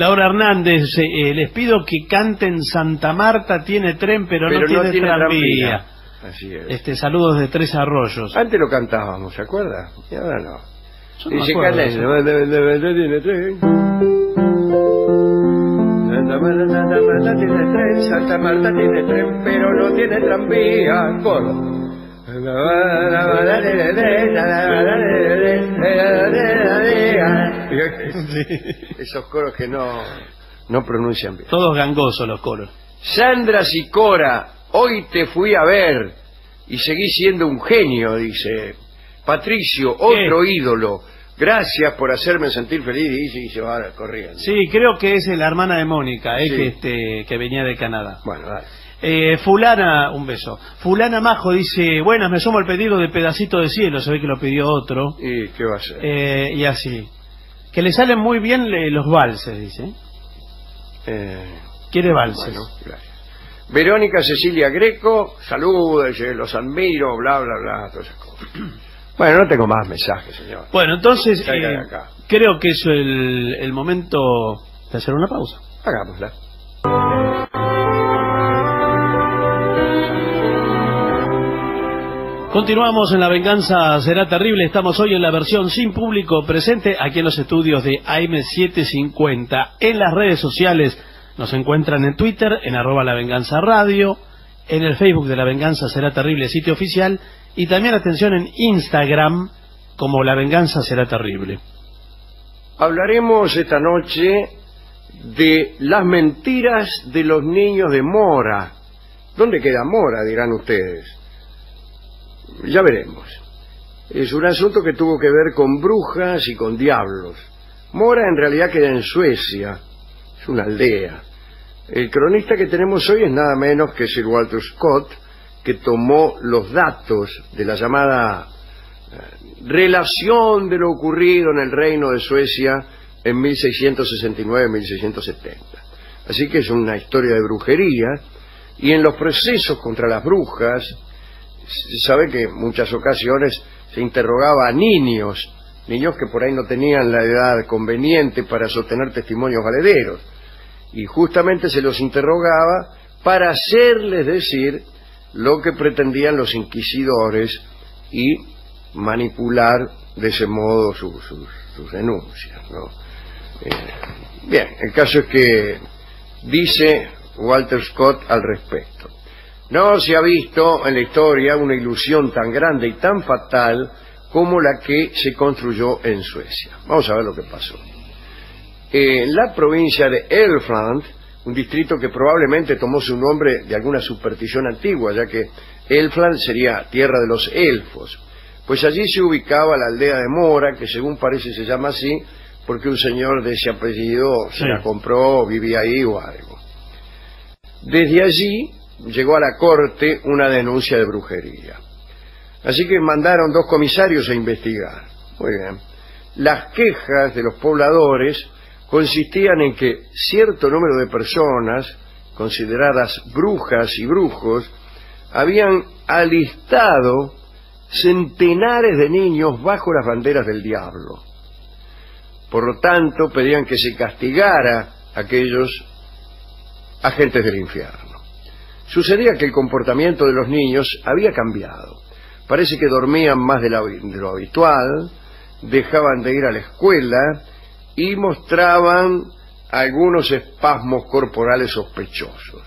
Laura Hernández, eh, les pido que canten Santa Marta tiene tren, pero, no tiene, tranvía. Así es. Este, saludos de Tres Arroyos. Antes lo cantábamos, ¿se acuerda? Y ahora no. Yo no me Dice acuerdo de Carles, eso. "No, no, no, no tiene tren". Santa Marta, Santa Marta tiene tren, Santa Marta tiene tren, pero no tiene tranvía. Coro. [LAUGHS] Esos coros que no, no pronuncian bien. Todos gangosos los coros. Sandra Sicora, hoy te fui a ver y seguí siendo un genio, dice. Patricio, otro ídolo. Gracias por hacerme sentir feliz, dice y se va corriendo. Sí, creo que es la hermana de Mónica, eh, Sí. que, este, que venía de Canadá. Bueno, dale. Eh, fulana, un beso. Fulana Majo dice, buenas, me sumo el pedido de pedacito de cielo, se ve que lo pidió otro. ¿Y qué va a hacer? Eh, y así. Que le salen muy bien eh, los valses, dice. Eh, Quiere valses. bueno, gracias. Verónica Cecilia Greco, saludos, eh, los admiro, bla, bla, bla, todas esas cosas. [CLEARS THROAT] Bueno, no tengo más mensajes, señor. Bueno, entonces eh, creo que es el, el momento de hacer una pausa. Hagámosla. Continuamos en La Venganza Será Terrible. Estamos hoy en la versión sin público presente aquí en los estudios de AM750. En las redes sociales nos encuentran en Twitter, en arroba La Venganza Radio, en el Facebook de La Venganza Será Terrible, sitio oficial, y también atención en Instagram como La Venganza Será Terrible. Hablaremos esta noche de las mentiras de los niños de Mora. ¿Dónde queda Mora? dirán ustedes. Ya veremos. Es un asunto que tuvo que ver con brujas y con diablos. Mora en realidad queda en Suecia. Es una aldea. El cronista que tenemos hoy es nada menos que Sir Walter Scott, que tomó los datos de la llamada eh, relación de lo ocurrido en el reino de Suecia en 1669-1670. Así que es una historia de brujería y en los procesos contra las brujas se sabe que en muchas ocasiones se interrogaba a niños, niños que por ahí no tenían la edad conveniente para sostener testimonios valederos y justamente se los interrogaba para hacerles decir lo que pretendían los inquisidores y manipular de ese modo sus, sus- denuncias. ¿no? Eh, bien, el caso es que dice Walter Scott al respecto. No se ha visto en la historia una ilusión tan grande y tan fatal como la que se construyó en Suecia. Vamos a ver lo que pasó. En la provincia de Elfland, un distrito que probablemente tomó su nombre de alguna superstición antigua, ya que Elfland sería tierra de los elfos, pues allí se ubicaba la aldea de Mora, que según parece se llama así, porque un señor de ese apellido se Sí. la compró, vivía ahí o algo. Desde allí llegó a la corte una denuncia de brujería. Así que mandaron dos comisarios a investigar. Muy bien. Las quejas de los pobladores consistían en que cierto número de personas, consideradas brujas y brujos, habían alistado centenares de niños bajo las banderas del diablo. Por lo tanto, pedían que se castigara a aquellos agentes del infierno. Sucedía que el comportamiento de los niños había cambiado. Parece que dormían más de, la- de lo habitual, dejaban de ir a la escuela y mostraban algunos espasmos corporales sospechosos.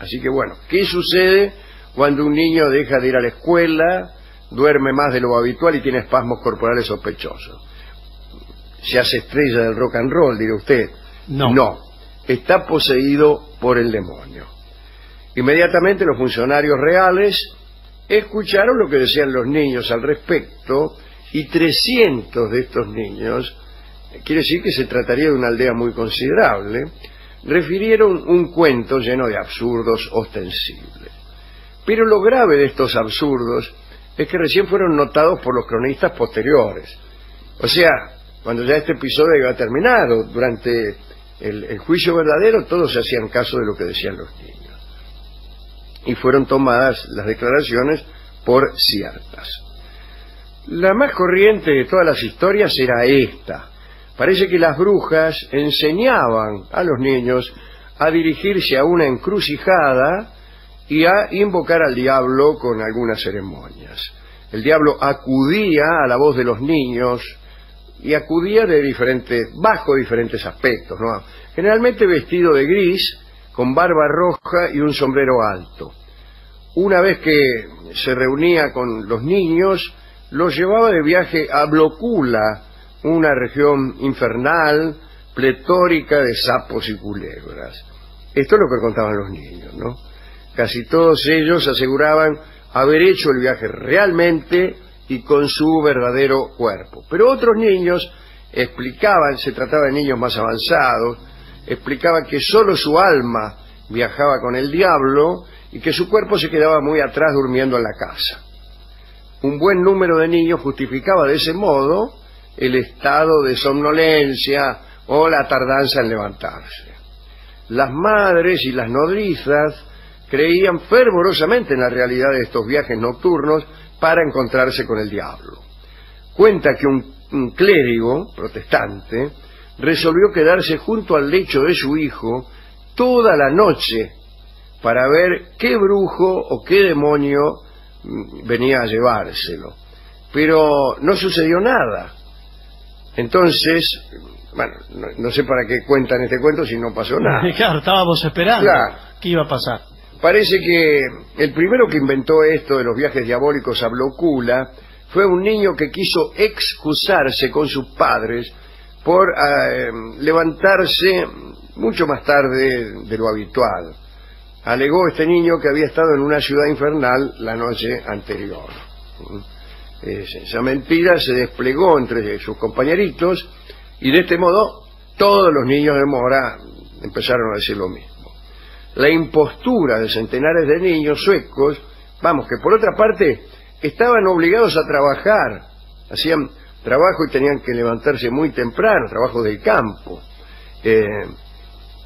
Así que bueno, ¿qué sucede cuando un niño deja de ir a la escuela, duerme más de lo habitual y tiene espasmos corporales sospechosos? Se hace estrella del rock and roll, dirá usted. No. No, está poseído por el demonio. Inmediatamente los funcionarios reales escucharon lo que decían los niños al respecto y 300 de estos niños, quiere decir que se trataría de una aldea muy considerable, refirieron un cuento lleno de absurdos ostensibles. Pero lo grave de estos absurdos es que recién fueron notados por los cronistas posteriores. O sea, cuando ya este episodio iba terminado, durante el, el juicio verdadero, todos se hacían caso de lo que decían los niños. Y fueron tomadas las declaraciones por ciertas. La más corriente de todas las historias era esta. Parece que las brujas enseñaban a los niños a dirigirse a una encrucijada y a invocar al diablo con algunas ceremonias. El diablo acudía a la voz de los niños y acudía de diferentes, bajo diferentes aspectos, ¿no? Generalmente vestido de gris, con barba roja y un sombrero alto. Una vez que se reunía con los niños, los llevaba de viaje a Blocula, una región infernal, pletórica de sapos y culebras. Esto es lo que contaban los niños, ¿no? Casi todos ellos aseguraban haber hecho el viaje realmente y con su verdadero cuerpo. Pero otros niños explicaban, se trataba de niños más avanzados, explicaban que solo su alma viajaba con el diablo y que su cuerpo se quedaba muy atrás durmiendo en la casa. Un buen número de niños justificaba de ese modo el estado de somnolencia o la tardanza en levantarse. Las madres y las nodrizas creían fervorosamente en la realidad de estos viajes nocturnos para encontrarse con el diablo. Cuenta que un, un clérigo protestante resolvió quedarse junto al lecho de su hijo toda la noche para ver qué brujo o qué demonio mm, venía a llevárselo. Pero no sucedió nada. Entonces, bueno, no, no sé para qué cuentan este cuento si no pasó nada. [LAUGHS] Claro, estábamos esperando. Claro. ¿Qué iba a pasar? Parece que el primero que inventó esto de los viajes diabólicos a Blocula fue un niño que quiso excusarse con sus padres por eh, levantarse mucho más tarde de lo habitual. Alegó este niño que había estado en una ciudad infernal la noche anterior. Es- Esa mentira se desplegó entre sus compañeritos y de este modo todos los niños de Mora empezaron a decir lo mismo la impostura de centenares de niños suecos, vamos, que por otra parte estaban obligados a trabajar, hacían trabajo y tenían que levantarse muy temprano, trabajo del campo. Eh,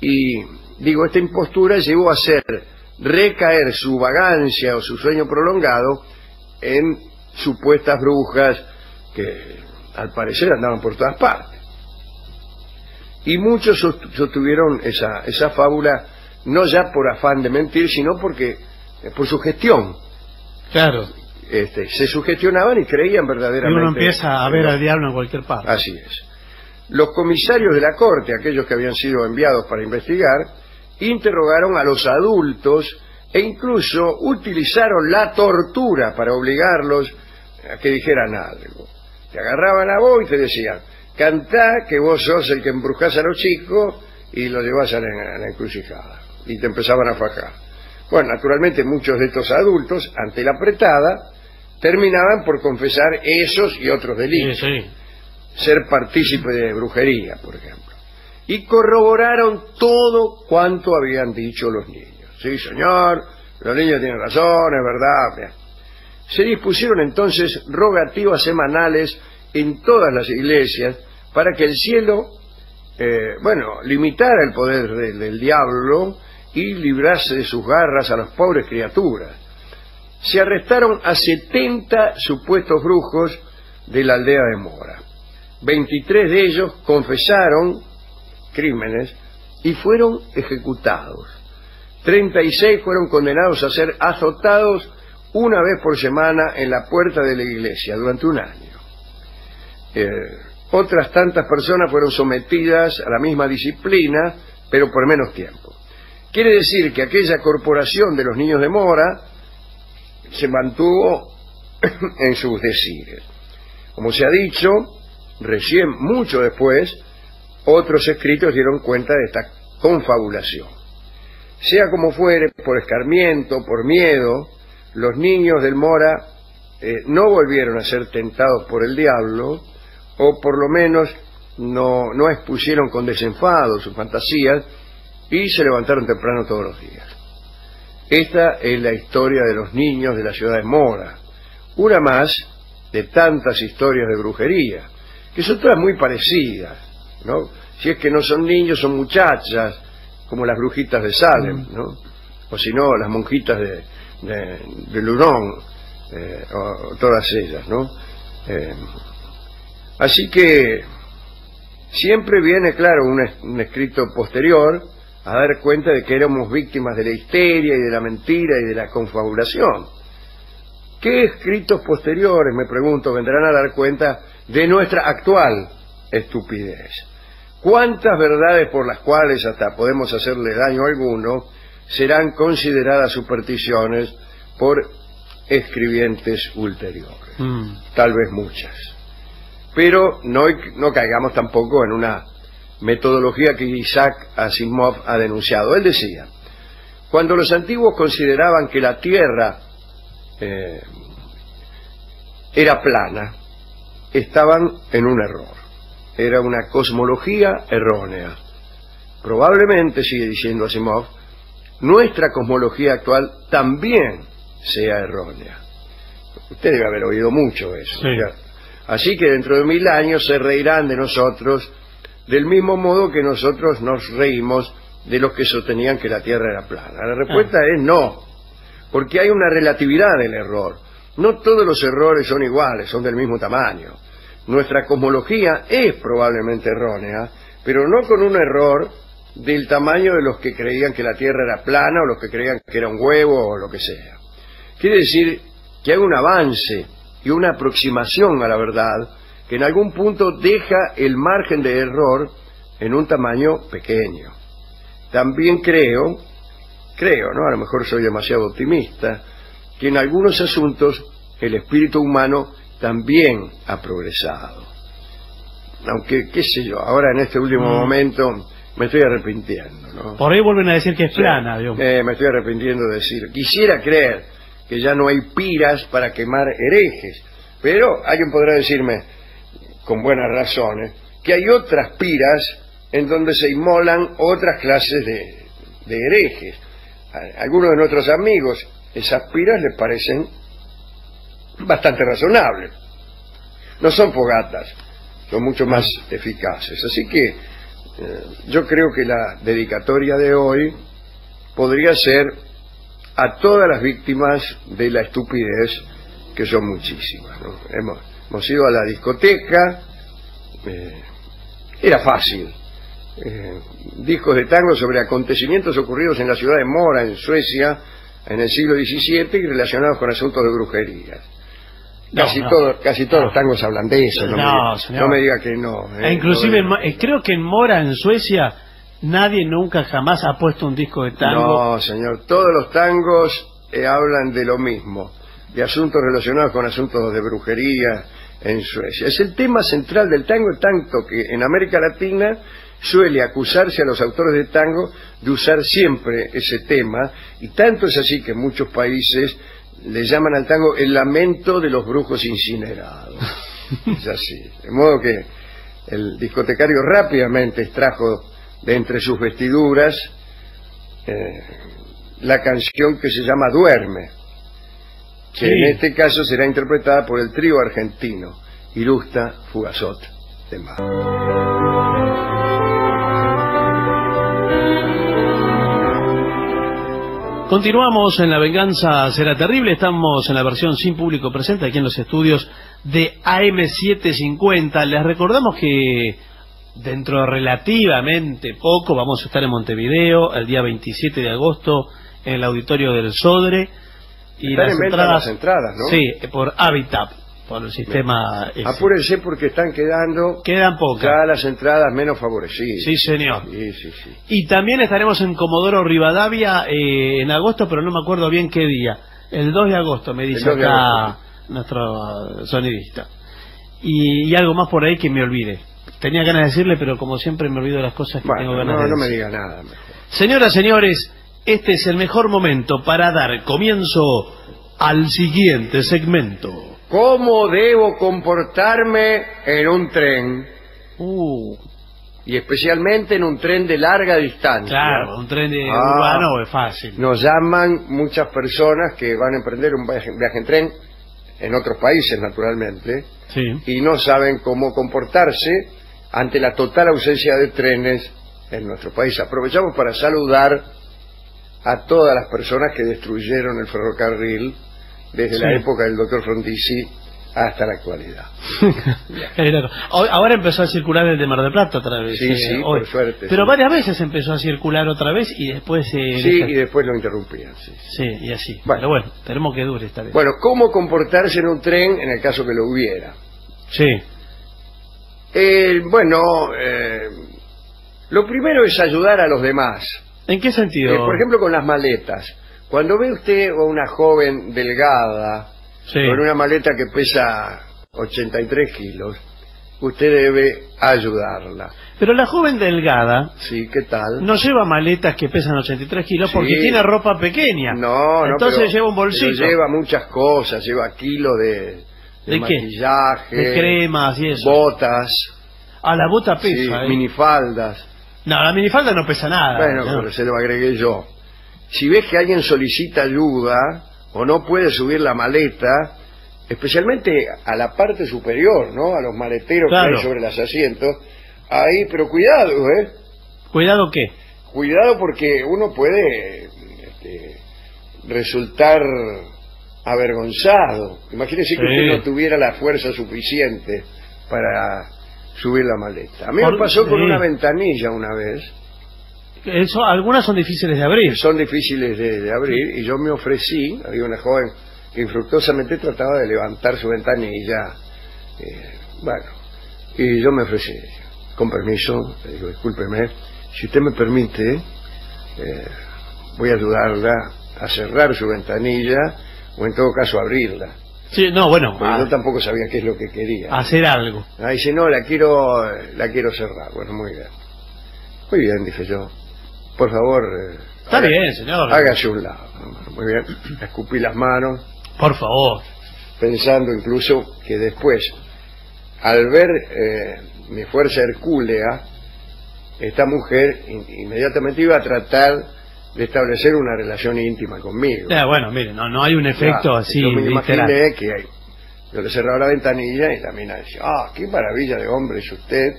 y digo, esta impostura llevó a hacer recaer su vagancia o su sueño prolongado en supuestas brujas que al parecer andaban por todas partes. Y muchos sost- sostuvieron esa, esa fábula no ya por afán de mentir, sino porque eh, por su gestión. Claro. Este, se sugestionaban y creían Y verdaderamente. uno empieza a ver al diablo en cualquier parte. Así es. los comisarios de la corte, aquellos que habían sido enviados para investigar, interrogaron a los adultos e incluso utilizaron la tortura para obligarlos a que dijeran algo. Te agarraban a vos y te decían, cantá que vos sos el que embrujás a los chicos y los llevás a la, a la encrucijada. Y te empezaban a fajar. Bueno, naturalmente muchos de estos adultos, ante la apretada, terminaban por confesar esos y otros delitos. sí. Ser partícipe de brujería, por ejemplo. Y corroboraron todo cuanto habían dicho los niños. Sí, señor, los niños tienen razón, es verdad. Se dispusieron entonces rogativas semanales en todas las iglesias para que el cielo, eh, bueno, limitara el poder de- del diablo y librase de sus garras a las pobres criaturas. Se arrestaron a 70 supuestos brujos de la aldea de Mora. 23 de ellos confesaron crímenes y fueron ejecutados. 36 fueron condenados a ser azotados una vez por semana en la puerta de la iglesia durante un año. Eh, otras tantas personas fueron sometidas a la misma disciplina, pero por menos tiempo. Quiere decir que aquella corporación de los niños de Mora se mantuvo [COUGHS] en sus decires. Como se ha dicho, recién mucho después, otros escritos dieron cuenta de esta confabulación. Sea como fuere, por escarmiento, por miedo, los niños del Mora eh, no volvieron a ser tentados por el diablo, o por lo menos no, no expusieron con desenfado sus fantasías y se levantaron temprano todos los días. Esta es la historia de los niños de la ciudad de Mora, una más de tantas historias de brujería, que son todas muy parecidas, ¿no? Si es que no son niños, son muchachas, como las brujitas de Salem, ¿no? O si no, las monjitas de, de, de Lurón, eh, o, o todas ellas, ¿no? Eh, así que siempre viene, claro, un escrito posterior a dar cuenta de que éramos víctimas de la histeria y de la mentira y de la confabulación. ¿Qué escritos posteriores, me pregunto, vendrán a dar cuenta de nuestra actual estupidez? ¿Cuántas verdades por las cuales hasta podemos hacerle daño a alguno serán consideradas supersticiones por escribientes ulteriores? Mm. Tal vez muchas. Pero no, no caigamos tampoco en una metodología que Isaac Asimov ha denunciado. Él decía, cuando los antiguos consideraban que la Tierra eh, era plana, estaban en un error. Era una cosmología errónea. Probablemente, sigue diciendo Asimov, nuestra cosmología actual también sea errónea. Usted debe haber oído mucho eso. Así que dentro de mil años se reirán de nosotros del mismo modo que nosotros nos reímos de los que sostenían que la Tierra era plana. La respuesta es no, porque hay una relatividad del error. No todos los errores son iguales, son del mismo tamaño. Nuestra cosmología es probablemente errónea, pero no con un error del tamaño de los que creían que la Tierra era plana o los que creían que era un huevo o lo que sea. Quiere decir que hay un avance y una aproximación a la verdad que en algún punto deja el margen de error en un tamaño pequeño. También creo, creo, ¿no? A lo mejor soy demasiado optimista, que en algunos asuntos el espíritu humano también ha progresado. Aunque, qué sé yo, ahora en este último Mm. momento me estoy arrepintiendo, ¿no? Por ahí vuelven a decir que es plana, digamos. Eh, me estoy arrepintiendo de decir. Quisiera creer que ya no hay piras para quemar herejes, pero alguien podrá decirme, con buenas razones, que hay otras piras en donde se inmolan otras clases de, herejes. A algunos de nuestros amigos esas piras les parecen bastante razonables. No son fogatas, son mucho más eficaces. Así que eh, yo creo que la dedicatoria de hoy podría ser a todas las víctimas de la estupidez, que son muchísimas. ¿no? Hemos, hemos ido a la discoteca, eh, era fácil. Eh, discos de tango sobre acontecimientos ocurridos en la ciudad de Mora, en Suecia, en el siglo XVII y relacionados con asuntos de brujería. No, Casi, no. todo- casi todos los tangos hablan de eso. No, No, me, diga- señor. no me diga que no. E eh, inclusive, no, en eh, creo que en Mora, en Suecia, nadie nunca jamás ha puesto un disco de tango. No, señor. Todos los tangos eh, hablan de lo mismo. De asuntos relacionados con asuntos de brujería en Suecia. Es el tema central del tango, tanto que en América Latina suele acusarse a los autores de tango de usar siempre ese tema. Y tanto es así que en muchos países le llaman al tango el lamento de los brujos incinerados. [LAUGHS] es así. De modo que el discotecario rápidamente extrajo de entre sus vestiduras eh, la canción que se llama Duerme, que Sí. en este caso será interpretada por el trío argentino Irusta Fugazot de Mar. Continuamos en La Venganza Será Terrible. Estamos en la versión sin público presente aquí en los estudios de AM750. Les recordamos que dentro de relativamente poco vamos a estar en Montevideo el día 27 de agosto en el auditorio del Sodre. Y Están las en venta entradas, las entradas, ¿no? Sí, por Habitat, por el sistema. ese. Apúrense porque están quedando Quedan pocas. ya las entradas menos favorecidas. Sí, señor. Sí, sí, sí. Y también estaremos en Comodoro Rivadavia eh, en agosto, pero no me acuerdo bien qué día. El 2 de agosto, me dice 2 de acá nuestro sonidista. Y, y algo más por ahí que me olvide. Tenía ganas de decirle, pero como siempre me olvido de las cosas que tengo ganas no, de no me decir. diga nada mejor. Señoras, señores, este es el mejor momento para dar comienzo al siguiente segmento. ¿Cómo debo comportarme en un tren? Uh, Y especialmente en un tren de larga distancia. claro, un tren de Ah. urbano es fácil. Nos llaman muchas personas que van a emprender un viaje, viaje en tren, en otros países naturalmente, Sí. y no saben cómo comportarse ante la total ausencia de trenes en nuestro país. Aprovechamos para saludar a todas las personas que destruyeron el ferrocarril desde la época del doctor Frondizi hasta la actualidad. [LAUGHS] Ahora empezó a circular el de Mar del Plata otra vez. Sí, eh, sí, hoy. por suerte, Pero sí. varias veces empezó a circular otra vez y después... eh, Sí, y después lo interrumpían. sí. Sí, y así. Bueno. Pero bueno, tenemos que dure esta vez. Bueno, ¿cómo comportarse en un tren en el caso que lo hubiera? Sí. Eh, bueno, eh, lo primero es ayudar a los demás. ¿En qué sentido? Eh, por ejemplo, con las maletas. Cuando ve usted a una joven delgada, Sí. con una maleta que pesa 83 kilos, usted debe ayudarla. Pero la joven delgada ¿Sí? ¿Qué tal? no lleva maletas que pesan 83 kilos Sí. porque tiene ropa pequeña. No, no, Entonces pero- lleva un bolsito. pero lleva muchas cosas, lleva kilos de, de, ¿De qué? maquillaje, De cremas y eso. botas, A la bota sí, pesa. ¿eh? minifaldas. No, la minifalda no pesa nada. Bueno, ¿no? pero se lo agregué yo. Si ves que alguien solicita ayuda o no puede subir la maleta, especialmente a la parte superior, ¿no? A los maleteros Claro. que hay sobre los asientos, ahí, pero cuidado, ¿eh? Cuidado qué. Cuidado porque uno puede este, resultar avergonzado. Imagínese que Sí. usted no tuviera la fuerza suficiente para subir la maleta. A mí me pasó con sí. una ventanilla una vez. Eso, algunas son difíciles de abrir. son difíciles de, de abrir y yo me ofrecí, había una joven que infructuosamente trataba de levantar su ventanilla, eh, bueno, y yo me ofrecí, con permiso, le digo, discúlpeme, si usted me permite, eh, voy a ayudarla a cerrar su ventanilla o en todo caso abrirla, Sí, no, bueno, porque yo tampoco sabía qué es lo que quería. hacer algo. Ah, dice, no, la quiero, la quiero cerrar. Bueno, muy bien. Muy bien, dije yo. Por favor, eh, Está haga- bien, señor. hágase un lado. Muy bien. [CLEARS THROAT] Escupí las manos, Por favor. pensando incluso que después, al ver eh, mi fuerza hercúlea, esta mujer in- inmediatamente iba a tratar de establecer una relación íntima conmigo. Ya, bueno, mire, no, no hay un efecto así Yo me imaginé que yo le cerraba la ventanilla y la mina decía, ah, qué maravilla de hombre es usted,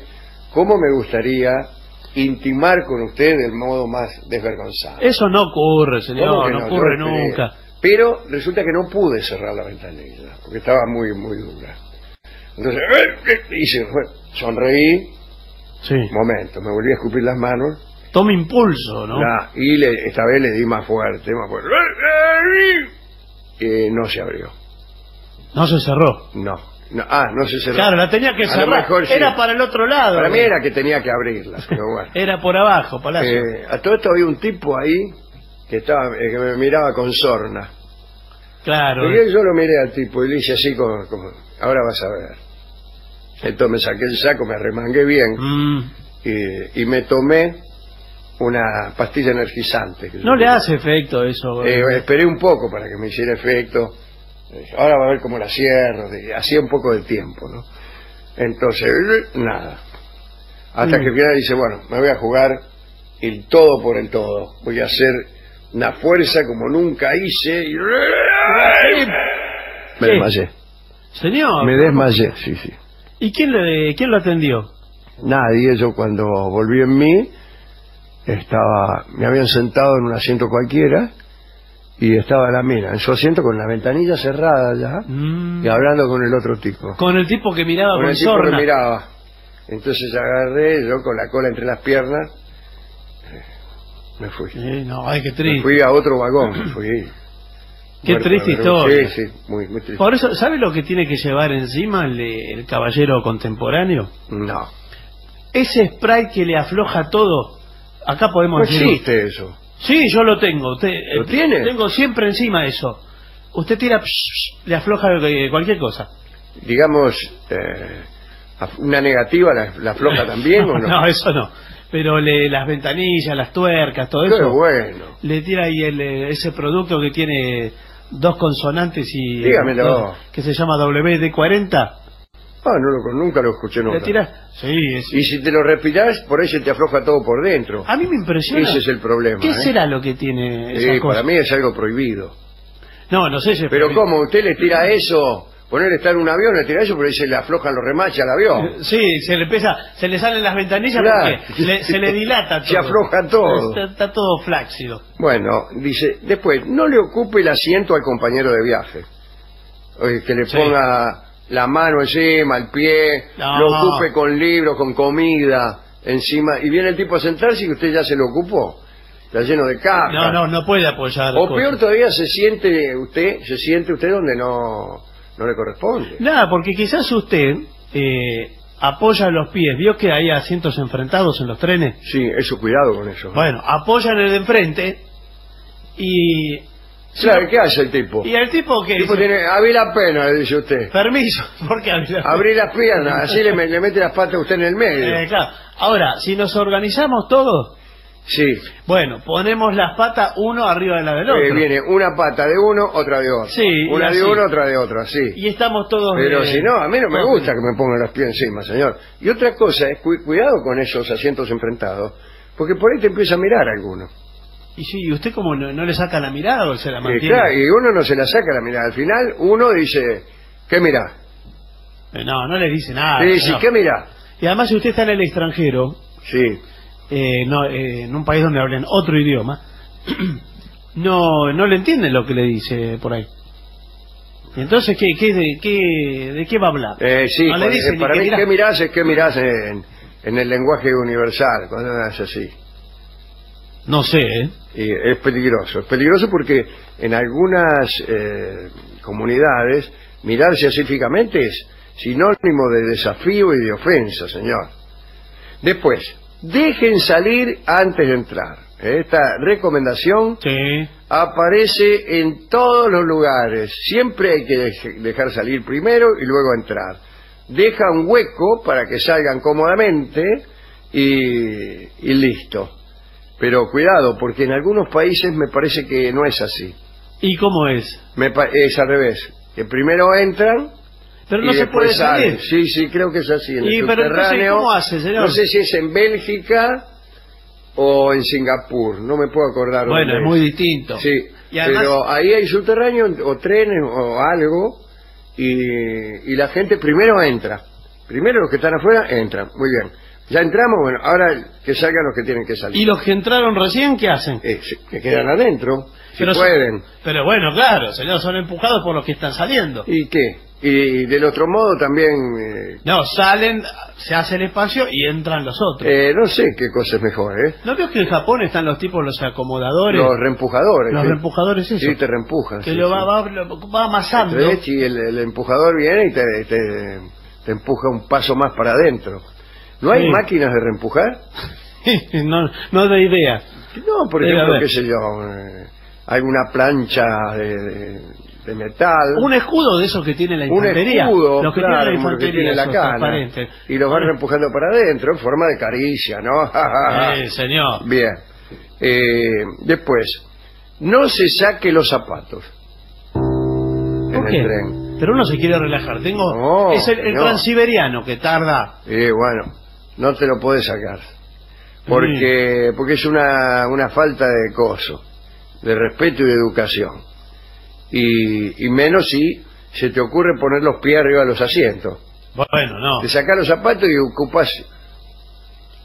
cómo me gustaría intimar con usted del modo más desvergonzado. Eso no ocurre, ¿Cómo señor, no, no? ocurre nunca. Pero resulta que no pude cerrar la ventanilla, porque estaba muy, muy dura. Entonces, ¡eh! eh! sonreí, Sí. momento, me volví a escupir las manos, Toma impulso, ¿no? la- y le- esta vez le di más fuerte, más fuerte. Eh, no se abrió. No se cerró. No. no ah, no se cerró. Claro, la tenía que A lo cerrar. mejor sí. Era para el otro lado. Para mí era que tenía que abrirla, pero [LAUGHS] bueno. Era por abajo, Palacio. Eh, a todo esto había un tipo ahí que estaba eh, que me miraba con sorna. claro. Y yo lo miré al tipo y le hice así como, como, ahora vas a ver. Entonces me saqué el saco, me arremangué bien Mm, y, y me tomé una pastilla energizante. que no le hace efecto eso. Eh, esperé un poco para que me hiciera efecto. Eh, Ahora va a ver cómo la cierro. Hacía un poco de tiempo, ¿no? Entonces, eh, nada. Hasta Mm. que al final dice, bueno, me voy a jugar el todo por el todo. Voy a hacer una fuerza como nunca hice y... Me desmayé. Señor. Me desmayé, sí, sí. ¿Y quién, le, quién lo atendió? Nadie, yo cuando volví en mí, estaba, me habían sentado en un asiento cualquiera y estaba la mina en su asiento con la ventanilla cerrada ya Mm, y hablando con el otro tipo. Con el tipo que miraba Con con, el tipo que sorna. miraba. Entonces agarré, yo con la cola entre las piernas, eh, me fui. Eh, no, ay, qué Me triste. fui a otro vagón, me fui. [CLEARS THROAT] Qué Muerto triste historia. Sí, sí, muy, muy triste. Por eso, ¿sabe lo que tiene que llevar encima el, el caballero contemporáneo? No, Ese spray que le afloja todo. Acá no podemos decir. existe eso. Sí, yo lo tengo. Usted, ¿Lo eh, tiene? Tengo siempre encima eso. Usted tira, psh, psh, le afloja eh, cualquier cosa. Digamos, eh, una negativa la, la afloja [LAUGHS] también o no? no, eso no. Pero le, las ventanillas, las tuercas, todo Qué eso. bueno. Le tira ahí el, eh, ese producto que tiene dos consonantes y. Dígamelo. dos- que se llama WD-40. Ah, no lo, nunca lo escuché nunca. Le tira. Sí, es- Y si te lo respirás, por ahí se te afloja todo por dentro. A mí me impresiona. Ese es el problema. ¿Qué ¿eh? será lo que tiene esa Sí, cosa? para mí es algo prohibido. No, no sé si es Pero prohibido. ¿cómo? Usted le tira eso, poner estar en un avión, le tira eso, pero ahí se le aflojan los remaches al avión. Sí, se le pesa, se le salen las ventanillas Claro. porque le- se le dilata [LAUGHS] todo. Se afloja todo. Está, está todo flácido. Bueno, dice, después, no le ocupe el asiento al compañero de viaje. Oye, que le Sí. La mano encima, el pie, No. lo ocupe con libros, con comida, encima, y viene el tipo a sentarse y usted ya se lo ocupó. Está lleno de caca. No, no, no puede apoyar. O cosas. peor todavía se siente usted, se siente usted donde no, no le corresponde. Nada, porque quizás usted eh, apoya los pies. ¿Vio que hay asientos enfrentados en los trenes? Sí, eso, cuidado con eso. Bueno, apoya en el de enfrente y... Claro, ¿qué hace el tipo? Y el tipo que El tipo dice, tiene, abrí la pena, le dice usted. permiso, [LAUGHS] porque abrir Abrí las piernas, así le, me- le mete las patas a usted en el medio. Eh, claro. Ahora, si nos organizamos todos, Sí, bueno, ponemos las patas uno arriba de la del Eh, otro. viene una pata de uno, otra de otro. Sí, y Una de uno, otra de otro, así. Y estamos todos... Pero eh, si no, a mí no me todos- gusta que me pongan los pies encima, señor. Y otra cosa es, cu- cuidado con esos asientos enfrentados, porque por ahí te empieza a mirar alguno. Y sí, ¿y usted como no, no le saca la mirada o se la Y, mantiene? claro, y uno no se la saca la mirada. Al final, uno dice, ¿qué mirá? Eh, No, no le dice nada. y dice, no. ¿qué mirá? Y además si usted está en el extranjero, Sí, eh, no, eh, en un país donde hablen otro idioma, [CLEARS THROAT] no no le entienden lo que le dice por ahí. Y entonces, ¿qué, qué, de, qué, ¿de qué va a hablar? eh, sí, no le para qué mí. ¿qué mirás? Es qué mirás en, en el lenguaje universal, cuando es así. No sé, ¿eh? Y es peligroso. Es peligroso porque en algunas eh, comunidades mirarse así físicamente es sinónimo de desafío y de ofensa, señor. Después, dejen salir antes de entrar. Esta recomendación Sí. aparece en todos los lugares. Siempre hay que dej- dejar salir primero y luego entrar. Deja un hueco para que salgan cómodamente y, y listo. Pero cuidado, porque en algunos países me parece que no es así. ¿Y cómo es? Me pa- es al revés. Que primero entran Pero y no se después puede salir. salen. Sí, sí, creo que es así. En Y, el pero entonces. ¿cómo hace, señor? No sé si es en Bélgica o en Singapur. No me puedo acordar. Bueno, es muy distinto. Sí, Y además- pero ahí hay subterráneo o trenes o algo y, y la gente primero entra. Primero los que están afuera entran. Muy bien. Ya entramos, bueno, ahora que salgan los que tienen que salir. ¿Y los que entraron recién qué hacen? Eh, que quedan adentro, si Pero- pueden. Pero bueno, claro, señor, son empujados por los que están saliendo. ¿Y qué? Y del otro modo también, eh, No, salen, se hace el espacio y entran los otros. eh, no sé qué cosa es mejor, ¿eh? ¿No veo que en Japón están los tipos, los acomodadores? Los reempujadores. los ¿sí? reempujadores, eso. Sí, te reempujan. que sí, lo sí. va, va, lo va amasando. Y el, el empujador viene y te, te, te empuja un paso más para adentro. ¿No hay Sí. máquinas de reempujar? [LAUGHS] no, no da idea. No, por ejemplo, qué sé yo, eh, hay una plancha de, de- de metal. Un escudo de esos que tiene la un infantería. escudo, los que claro, la que tiene la cana. Y los van reempujando para adentro en forma de caricia, ¿no? [LAUGHS] Eh, señor. Bien. Eh, después, no se saque los zapatos en ¿Por el qué? tren. Pero uno se quiere relajar. Tengo No, es el, el no. transiberiano que tarda. Y bueno, no te lo puedes sacar. Porque, porque es una, una falta de coso, de respeto y de educación. Y, y menos si se te ocurre poner los pies arriba de los asientos. Bueno, no. Te sacas los zapatos y ocupas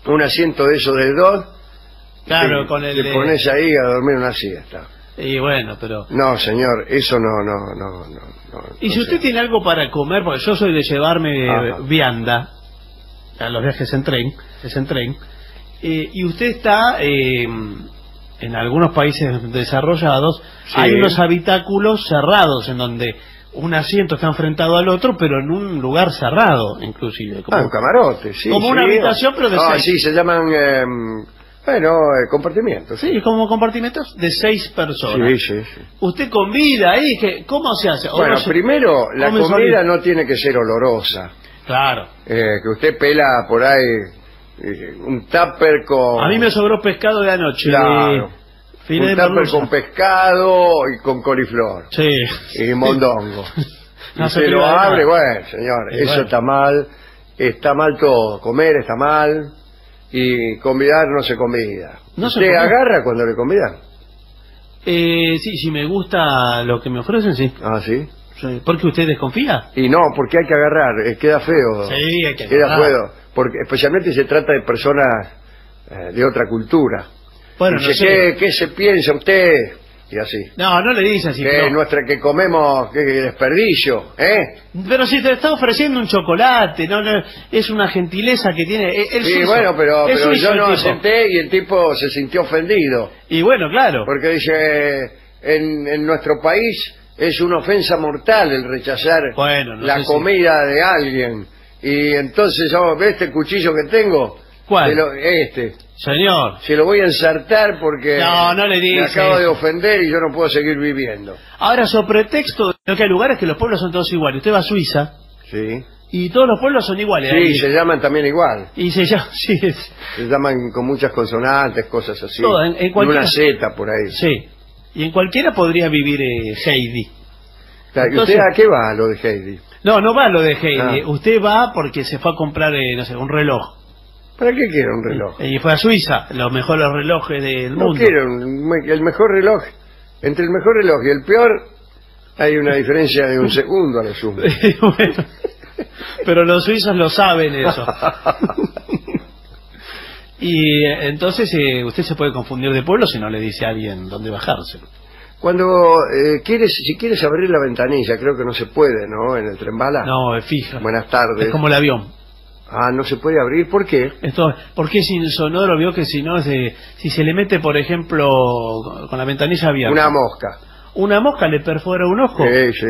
un asiento de esos de dos. Claro, te, con el. Te de- pones ahí a dormir una siesta. Y bueno, pero. No, señor, eso no, no, no, no. no Y si usted tiene algo para comer, porque yo soy de llevarme Ajá. vianda a los viajes en tren, es en tren, eh, y usted está eh, en algunos países desarrollados, Sí. hay unos habitáculos cerrados en donde un asiento está enfrentado al otro, pero en un lugar cerrado, inclusive. Como, Ah, un camarote, sí. como sí, una habitación, pero de Ah, seis. sí, se llaman, eh, bueno, eh, compartimientos. Sí, como compartimentos de seis personas. Sí, sí, sí. Usted convida ahí, ¿cómo se hace? O Bueno, no se- primero, la comida no tiene que ser olorosa. Claro. Eh, que usted pela por ahí eh, un tupper con... A mí me sobró pescado de anoche. Claro. Un tupper con pescado y con coliflor. Sí. Y mondongo. [LAUGHS] No y se se lo abre, bueno, señor, eso bueno. está mal. Está mal todo. Comer está mal. Y convidar no se convida. No se ¿Usted convida. agarra cuando le convidan? Eh, sí, si me gusta lo que me ofrecen, sí. Ah, sí. Sí. ¿Por qué usted desconfía? Y no, porque hay que agarrar, eh, queda feo. Sí, hay que Queda agarrar. feo, porque especialmente se trata de personas eh, de otra cultura. Bueno, no Dice, sé. ¿qué, qué se piensa usted? Y así. No, no le dice así. que pero- nuestra que comemos, qué desperdicio, ¿eh? Pero si te está ofreciendo un chocolate, no, no, es una gentileza que tiene. eh, el Sí, suizo. bueno, pero, Es pero suizo yo el no tipo. acepté y el tipo se sintió ofendido. Y bueno, claro. Porque dice, en, en nuestro país es una ofensa mortal el rechazar Bueno, no la sé si- comida de alguien. Y entonces yo, ¿ves este cuchillo que tengo? ¿Cuál? Se lo- este. Señor. Se lo voy a ensartar porque No, no le me dice acabo de ofender y yo no puedo seguir viviendo. Ahora, sobre pretexto de que hay lugares que los pueblos son todos iguales. Usted va a Suiza Sí. y todos los pueblos son iguales. Sí, ahí. se llaman también igual. Y se llama. [LAUGHS] Sí, es- Se llaman con muchas consonantes, cosas así. Todo, en- en Y cualquier- una Z por ahí. sí. Y en cualquiera podría vivir eh, Heidi. Claro, ¿y Entonces- ¿Usted a qué va lo de Heidi? No, no va lo de Heidi. Ah. Usted va porque se fue a comprar, eh, no sé, un reloj. ¿Para qué quiere un reloj? Y fue a Suiza, los mejores relojes del No mundo. quiero un- el mejor reloj. Entre el mejor reloj y el peor hay una diferencia de un [LAUGHS] segundo a lo sumo. [LAUGHS] Bueno, pero los suizos lo saben eso. [LAUGHS] Y entonces eh, usted se puede confundir de pueblo si no le dice a alguien dónde bajarse. Cuando eh, quieres, si quieres abrir la ventanilla, creo que no se puede, ¿no? En el tren bala. No, es fija. Buenas tardes. Es como el avión. Ah, no se puede abrir, ¿por qué? Esto, porque es insonoro, vio que si no, se- si se le mete, por ejemplo, con la ventanilla abierta, Una mosca. una mosca le perfora un ojo. Sí, sí.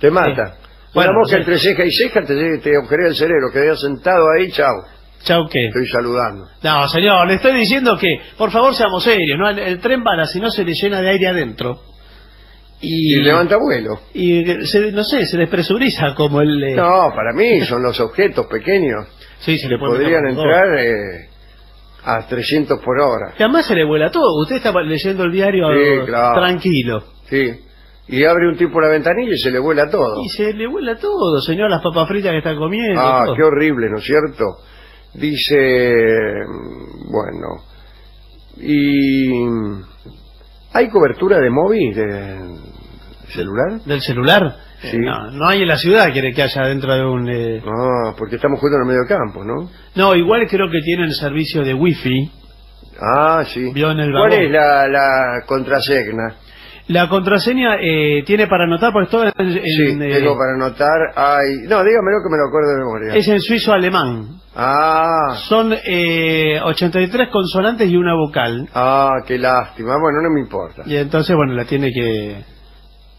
Te mata. Bueno, Una mosca entre ceja y ceja te, te agujerea el cerebro. Quedé sentado ahí, chao. Chau, ¿qué? Estoy saludando. No, señor, le estoy diciendo que, por favor, seamos serios, ¿no? El, tren bala, si no se le llena de aire adentro. Y, Y levanta vuelo. y se- no sé, se despresuriza como el... eh, No, para mí son los objetos pequeños sí, se que le podrían entrar eh, a 300 por hora. Que además se le vuela todo. Usted estaba leyendo el diario Sí, claro. tranquilo. Sí. Y abre un tipo la ventanilla y se le vuela todo. Y se le vuela todo, señor, las papas fritas que está comiendo. Ah, todo. qué horrible, ¿no es cierto? Dice, bueno, y ¿hay cobertura de móvil, de celular? ¿Del celular? Sí. No, no hay en la ciudad, quiere que haya dentro de un... eh, Ah, porque estamos jugando en el medio campo, ¿no? No, igual creo que tienen servicio de wifi. Ah, sí. Vio en el ¿Cuál es la, la contraseña? La contraseña eh, tiene para anotar, porque todo en, en, Sí, eh, tengo para anotar. Ay, no, dígamelo que me lo acuerdo de memoria. es en suizo-alemán. Ah, Son eh, 83 consonantes y una vocal. ah, qué lástima. Bueno, no me importa. Y entonces, bueno, la tiene que...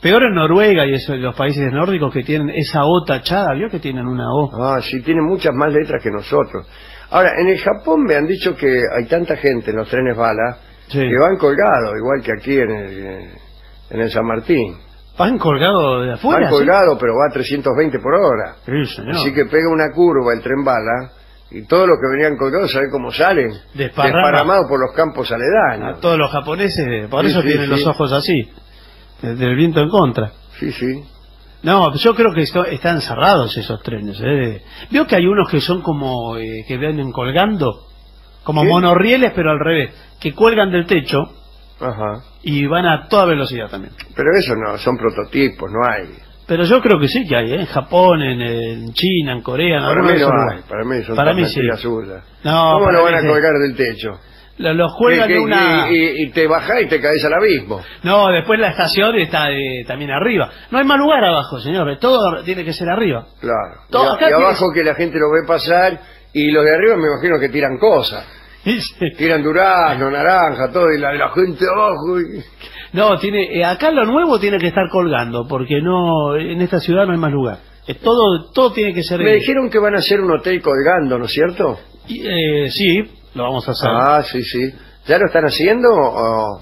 Peor en Noruega y eso, en los países nórdicos que tienen esa O tachada, ¿vio que tienen una O? Ah, sí, tiene muchas más letras que nosotros. Ahora, en el Japón me han dicho que hay tanta gente en los trenes bala Sí. que van colgados, igual que aquí en el, en el San Martín. ¿Van colgados de afuera? van sí? colgados, pero va a 320 por hora. Sí, señor. Así que pega una curva el tren bala y todos los que venían colgados, ¿saben cómo salen? Desparrama. Desparramados por los campos aledaños. A todos los japoneses, por Sí, eso sí, tienen los ojos así, del viento en contra. Sí, sí. No, yo creo que esto- están cerrados esos trenes. ¿eh? Veo que hay unos que son como eh, que vienen colgando, como monorrieles, pero al revés, que cuelgan del techo Ajá. y van a toda velocidad también. Pero eso no, son prototipos, no hay. Pero yo creo que sí que hay, ¿eh? en Japón, en, en China, en Corea, en Para mí de no hay, para mí son Para mí sí. suyas. No, ¿Cómo lo van a sí. colgar del techo? Lo- Los Que- de que- una... y, te bajás y te caes al abismo. No, después la estación está eh, también arriba. No hay más lugar abajo, señor. Todo tiene que ser arriba. Claro. Todo y, acá y abajo tienes- que la gente lo ve pasar y los de arriba me imagino que tiran cosas. [LAUGHS] Tiran durazno, naranja, todo, y la, la gente abajo. y- [LAUGHS] No, tiene, eh, acá lo nuevo tiene que estar colgando, porque no, en esta ciudad no hay más lugar. Todo, todo tiene que ser. Me dijeron que van a hacer un hotel colgando, ¿no es cierto? Y, eh, sí, lo vamos a hacer. Ah, sí, sí. ¿Ya lo están haciendo? o-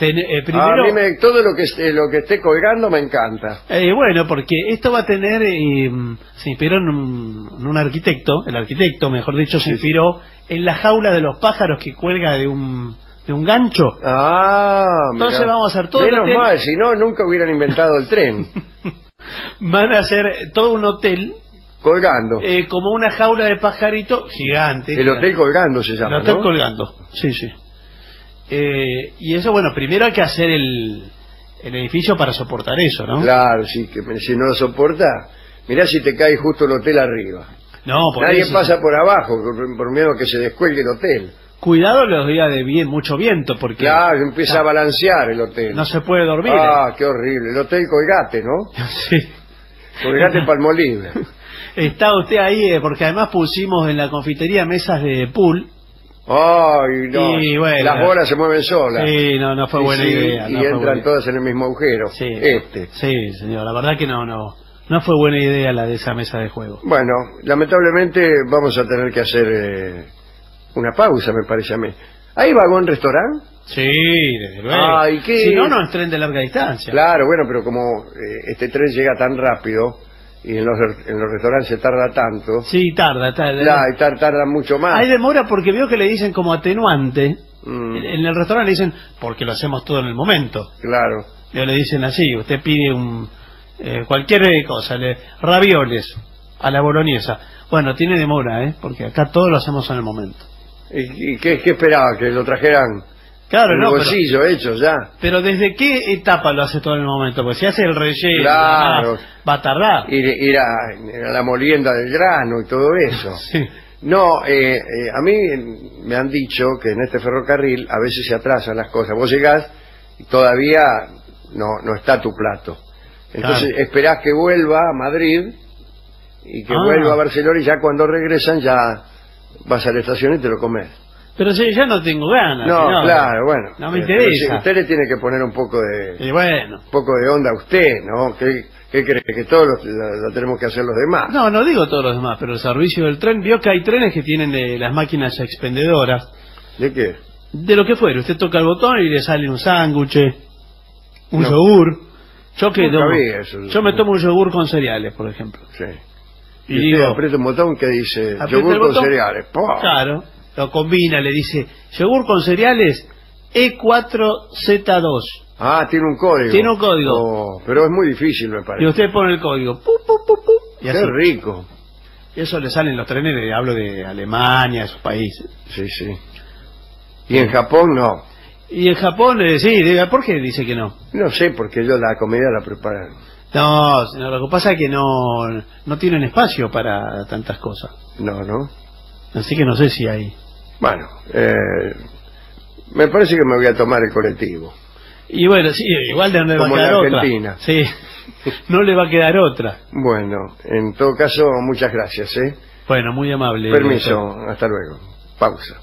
Ten- eh, primero, a mí me- todo lo que, esté, lo que esté colgando me encanta. eh, bueno, porque esto va a tener, eh, se inspiró en un, en un arquitecto, el arquitecto, mejor dicho, se inspiró en la jaula de los pájaros que cuelga de un, de un gancho. Ah, Entonces mirá. vamos a hacer todo el Menos hotel. mal, si no, nunca hubieran inventado el tren. [LAUGHS] Van a hacer todo un hotel colgando. eh, como una jaula de pajarito gigante. el hotel colgando se llama, El hotel ¿no? colgando, sí, sí. Eh, y eso, bueno, primero hay que hacer el, el edificio para soportar eso, ¿no? Claro, sí, que si no lo soporta, mirá si te cae justo el hotel arriba. No, por Nadie eso. pasa por abajo por, por miedo a que se descuelgue el hotel. Cuidado los días de bien, mucho viento, porque Claro, empieza a balancear el hotel. no se puede dormir. Ah, qué horrible. El hotel Colgate, ¿no? [LAUGHS] Sí. Colgate Palmolive. [LAUGHS] Está usted ahí, eh, porque además pusimos en la confitería mesas de pool. Ay, no. Y bueno. Las bolas se mueven solas. Sí, no, no fue Y buena sí, idea. Y no fue entran todas en el mismo agujero. Sí, Este. sí, señor, la verdad que no, no, no fue buena idea la de esa mesa de juego. Bueno, lamentablemente vamos a tener que hacer eh, una pausa, me parece a mí. ¿Hay vagón restaurante? Sí, desde luego. Ay, ¿qué? Si no, no es tren de larga distancia. Claro, bueno, pero como eh, este tren llega tan rápido y en los, en los restaurantes se tarda tanto, Sí, tarda, tarda. la, y tar- tarda mucho más. Hay demora porque veo que le dicen como atenuante. Mm, En el restaurante le dicen, porque lo hacemos todo en el momento. claro. Yo le dicen así, usted pide un eh, cualquier eh, cosa, le, ravioles a la boloñesa. Bueno, tiene demora, ¿eh? Porque acá todo lo hacemos en el momento. ¿Y, y qué, qué esperaba? ¿Que lo trajeran Claro, en no, el pero, bolsillo hecho ya? pero ¿desde qué etapa lo hace todo en el momento? Porque si hace el relleno, Claro. va a tardar. Ir, ir a, la molienda del grano y todo eso. [LAUGHS] Sí. No, eh, eh, a mí me han dicho que en este ferrocarril a veces se atrasan las cosas. Vos llegás y todavía no, no está tu plato. Entonces Claro. esperás que vuelva a Madrid y que Ah. vuelva a Barcelona y ya cuando regresan ya vas a la estación y te lo comes. Pero si ya no tengo ganas. No, señor. claro, bueno. No me interesa. si usted le tiene que poner un poco de Y bueno. un poco de onda a usted, ¿no? ¿Qué, qué cree? ¿Que todos lo, lo- lo tenemos que hacer los demás? No, no digo todos los demás, pero el servicio del tren, vio que hay trenes que tienen eh, las máquinas expendedoras. ¿De qué? De lo que fuere, usted toca el botón y le sale un sándwich, un No. yogur. Yo que tomo- eso. yo me tomo un yogur con cereales, por ejemplo. Sí. Y, Y, usted digo, aprieta un botón que dice yogur con botón. cereales. ¡Pah! claro, lo combina, le dice, yogur con cereales E4Z2. Ah, tiene un código. Tiene un código. Oh, pero es muy difícil, me Y parece. usted pone el código, pu, pu, pu, y Qué así. rico. Y eso le salen los trenes, de- hablo de Alemania, esos países. Sí, sí. Y en Japón no. Y en Japón, eh, sí, ¿por qué dice que no? No sé, porque ellos la comida la preparan. No, señor, lo que pasa es que no, no tienen espacio para tantas cosas. No, ¿no? Así que no sé si hay. Bueno, eh, me parece que me voy a tomar el colectivo. Y bueno, sí, igual no le va a en quedar otra. Argentina. Sí, no le va a quedar otra. Bueno, en todo caso, muchas gracias, ¿eh? Bueno, muy amable. Permiso, doctor. hasta luego. Pausa.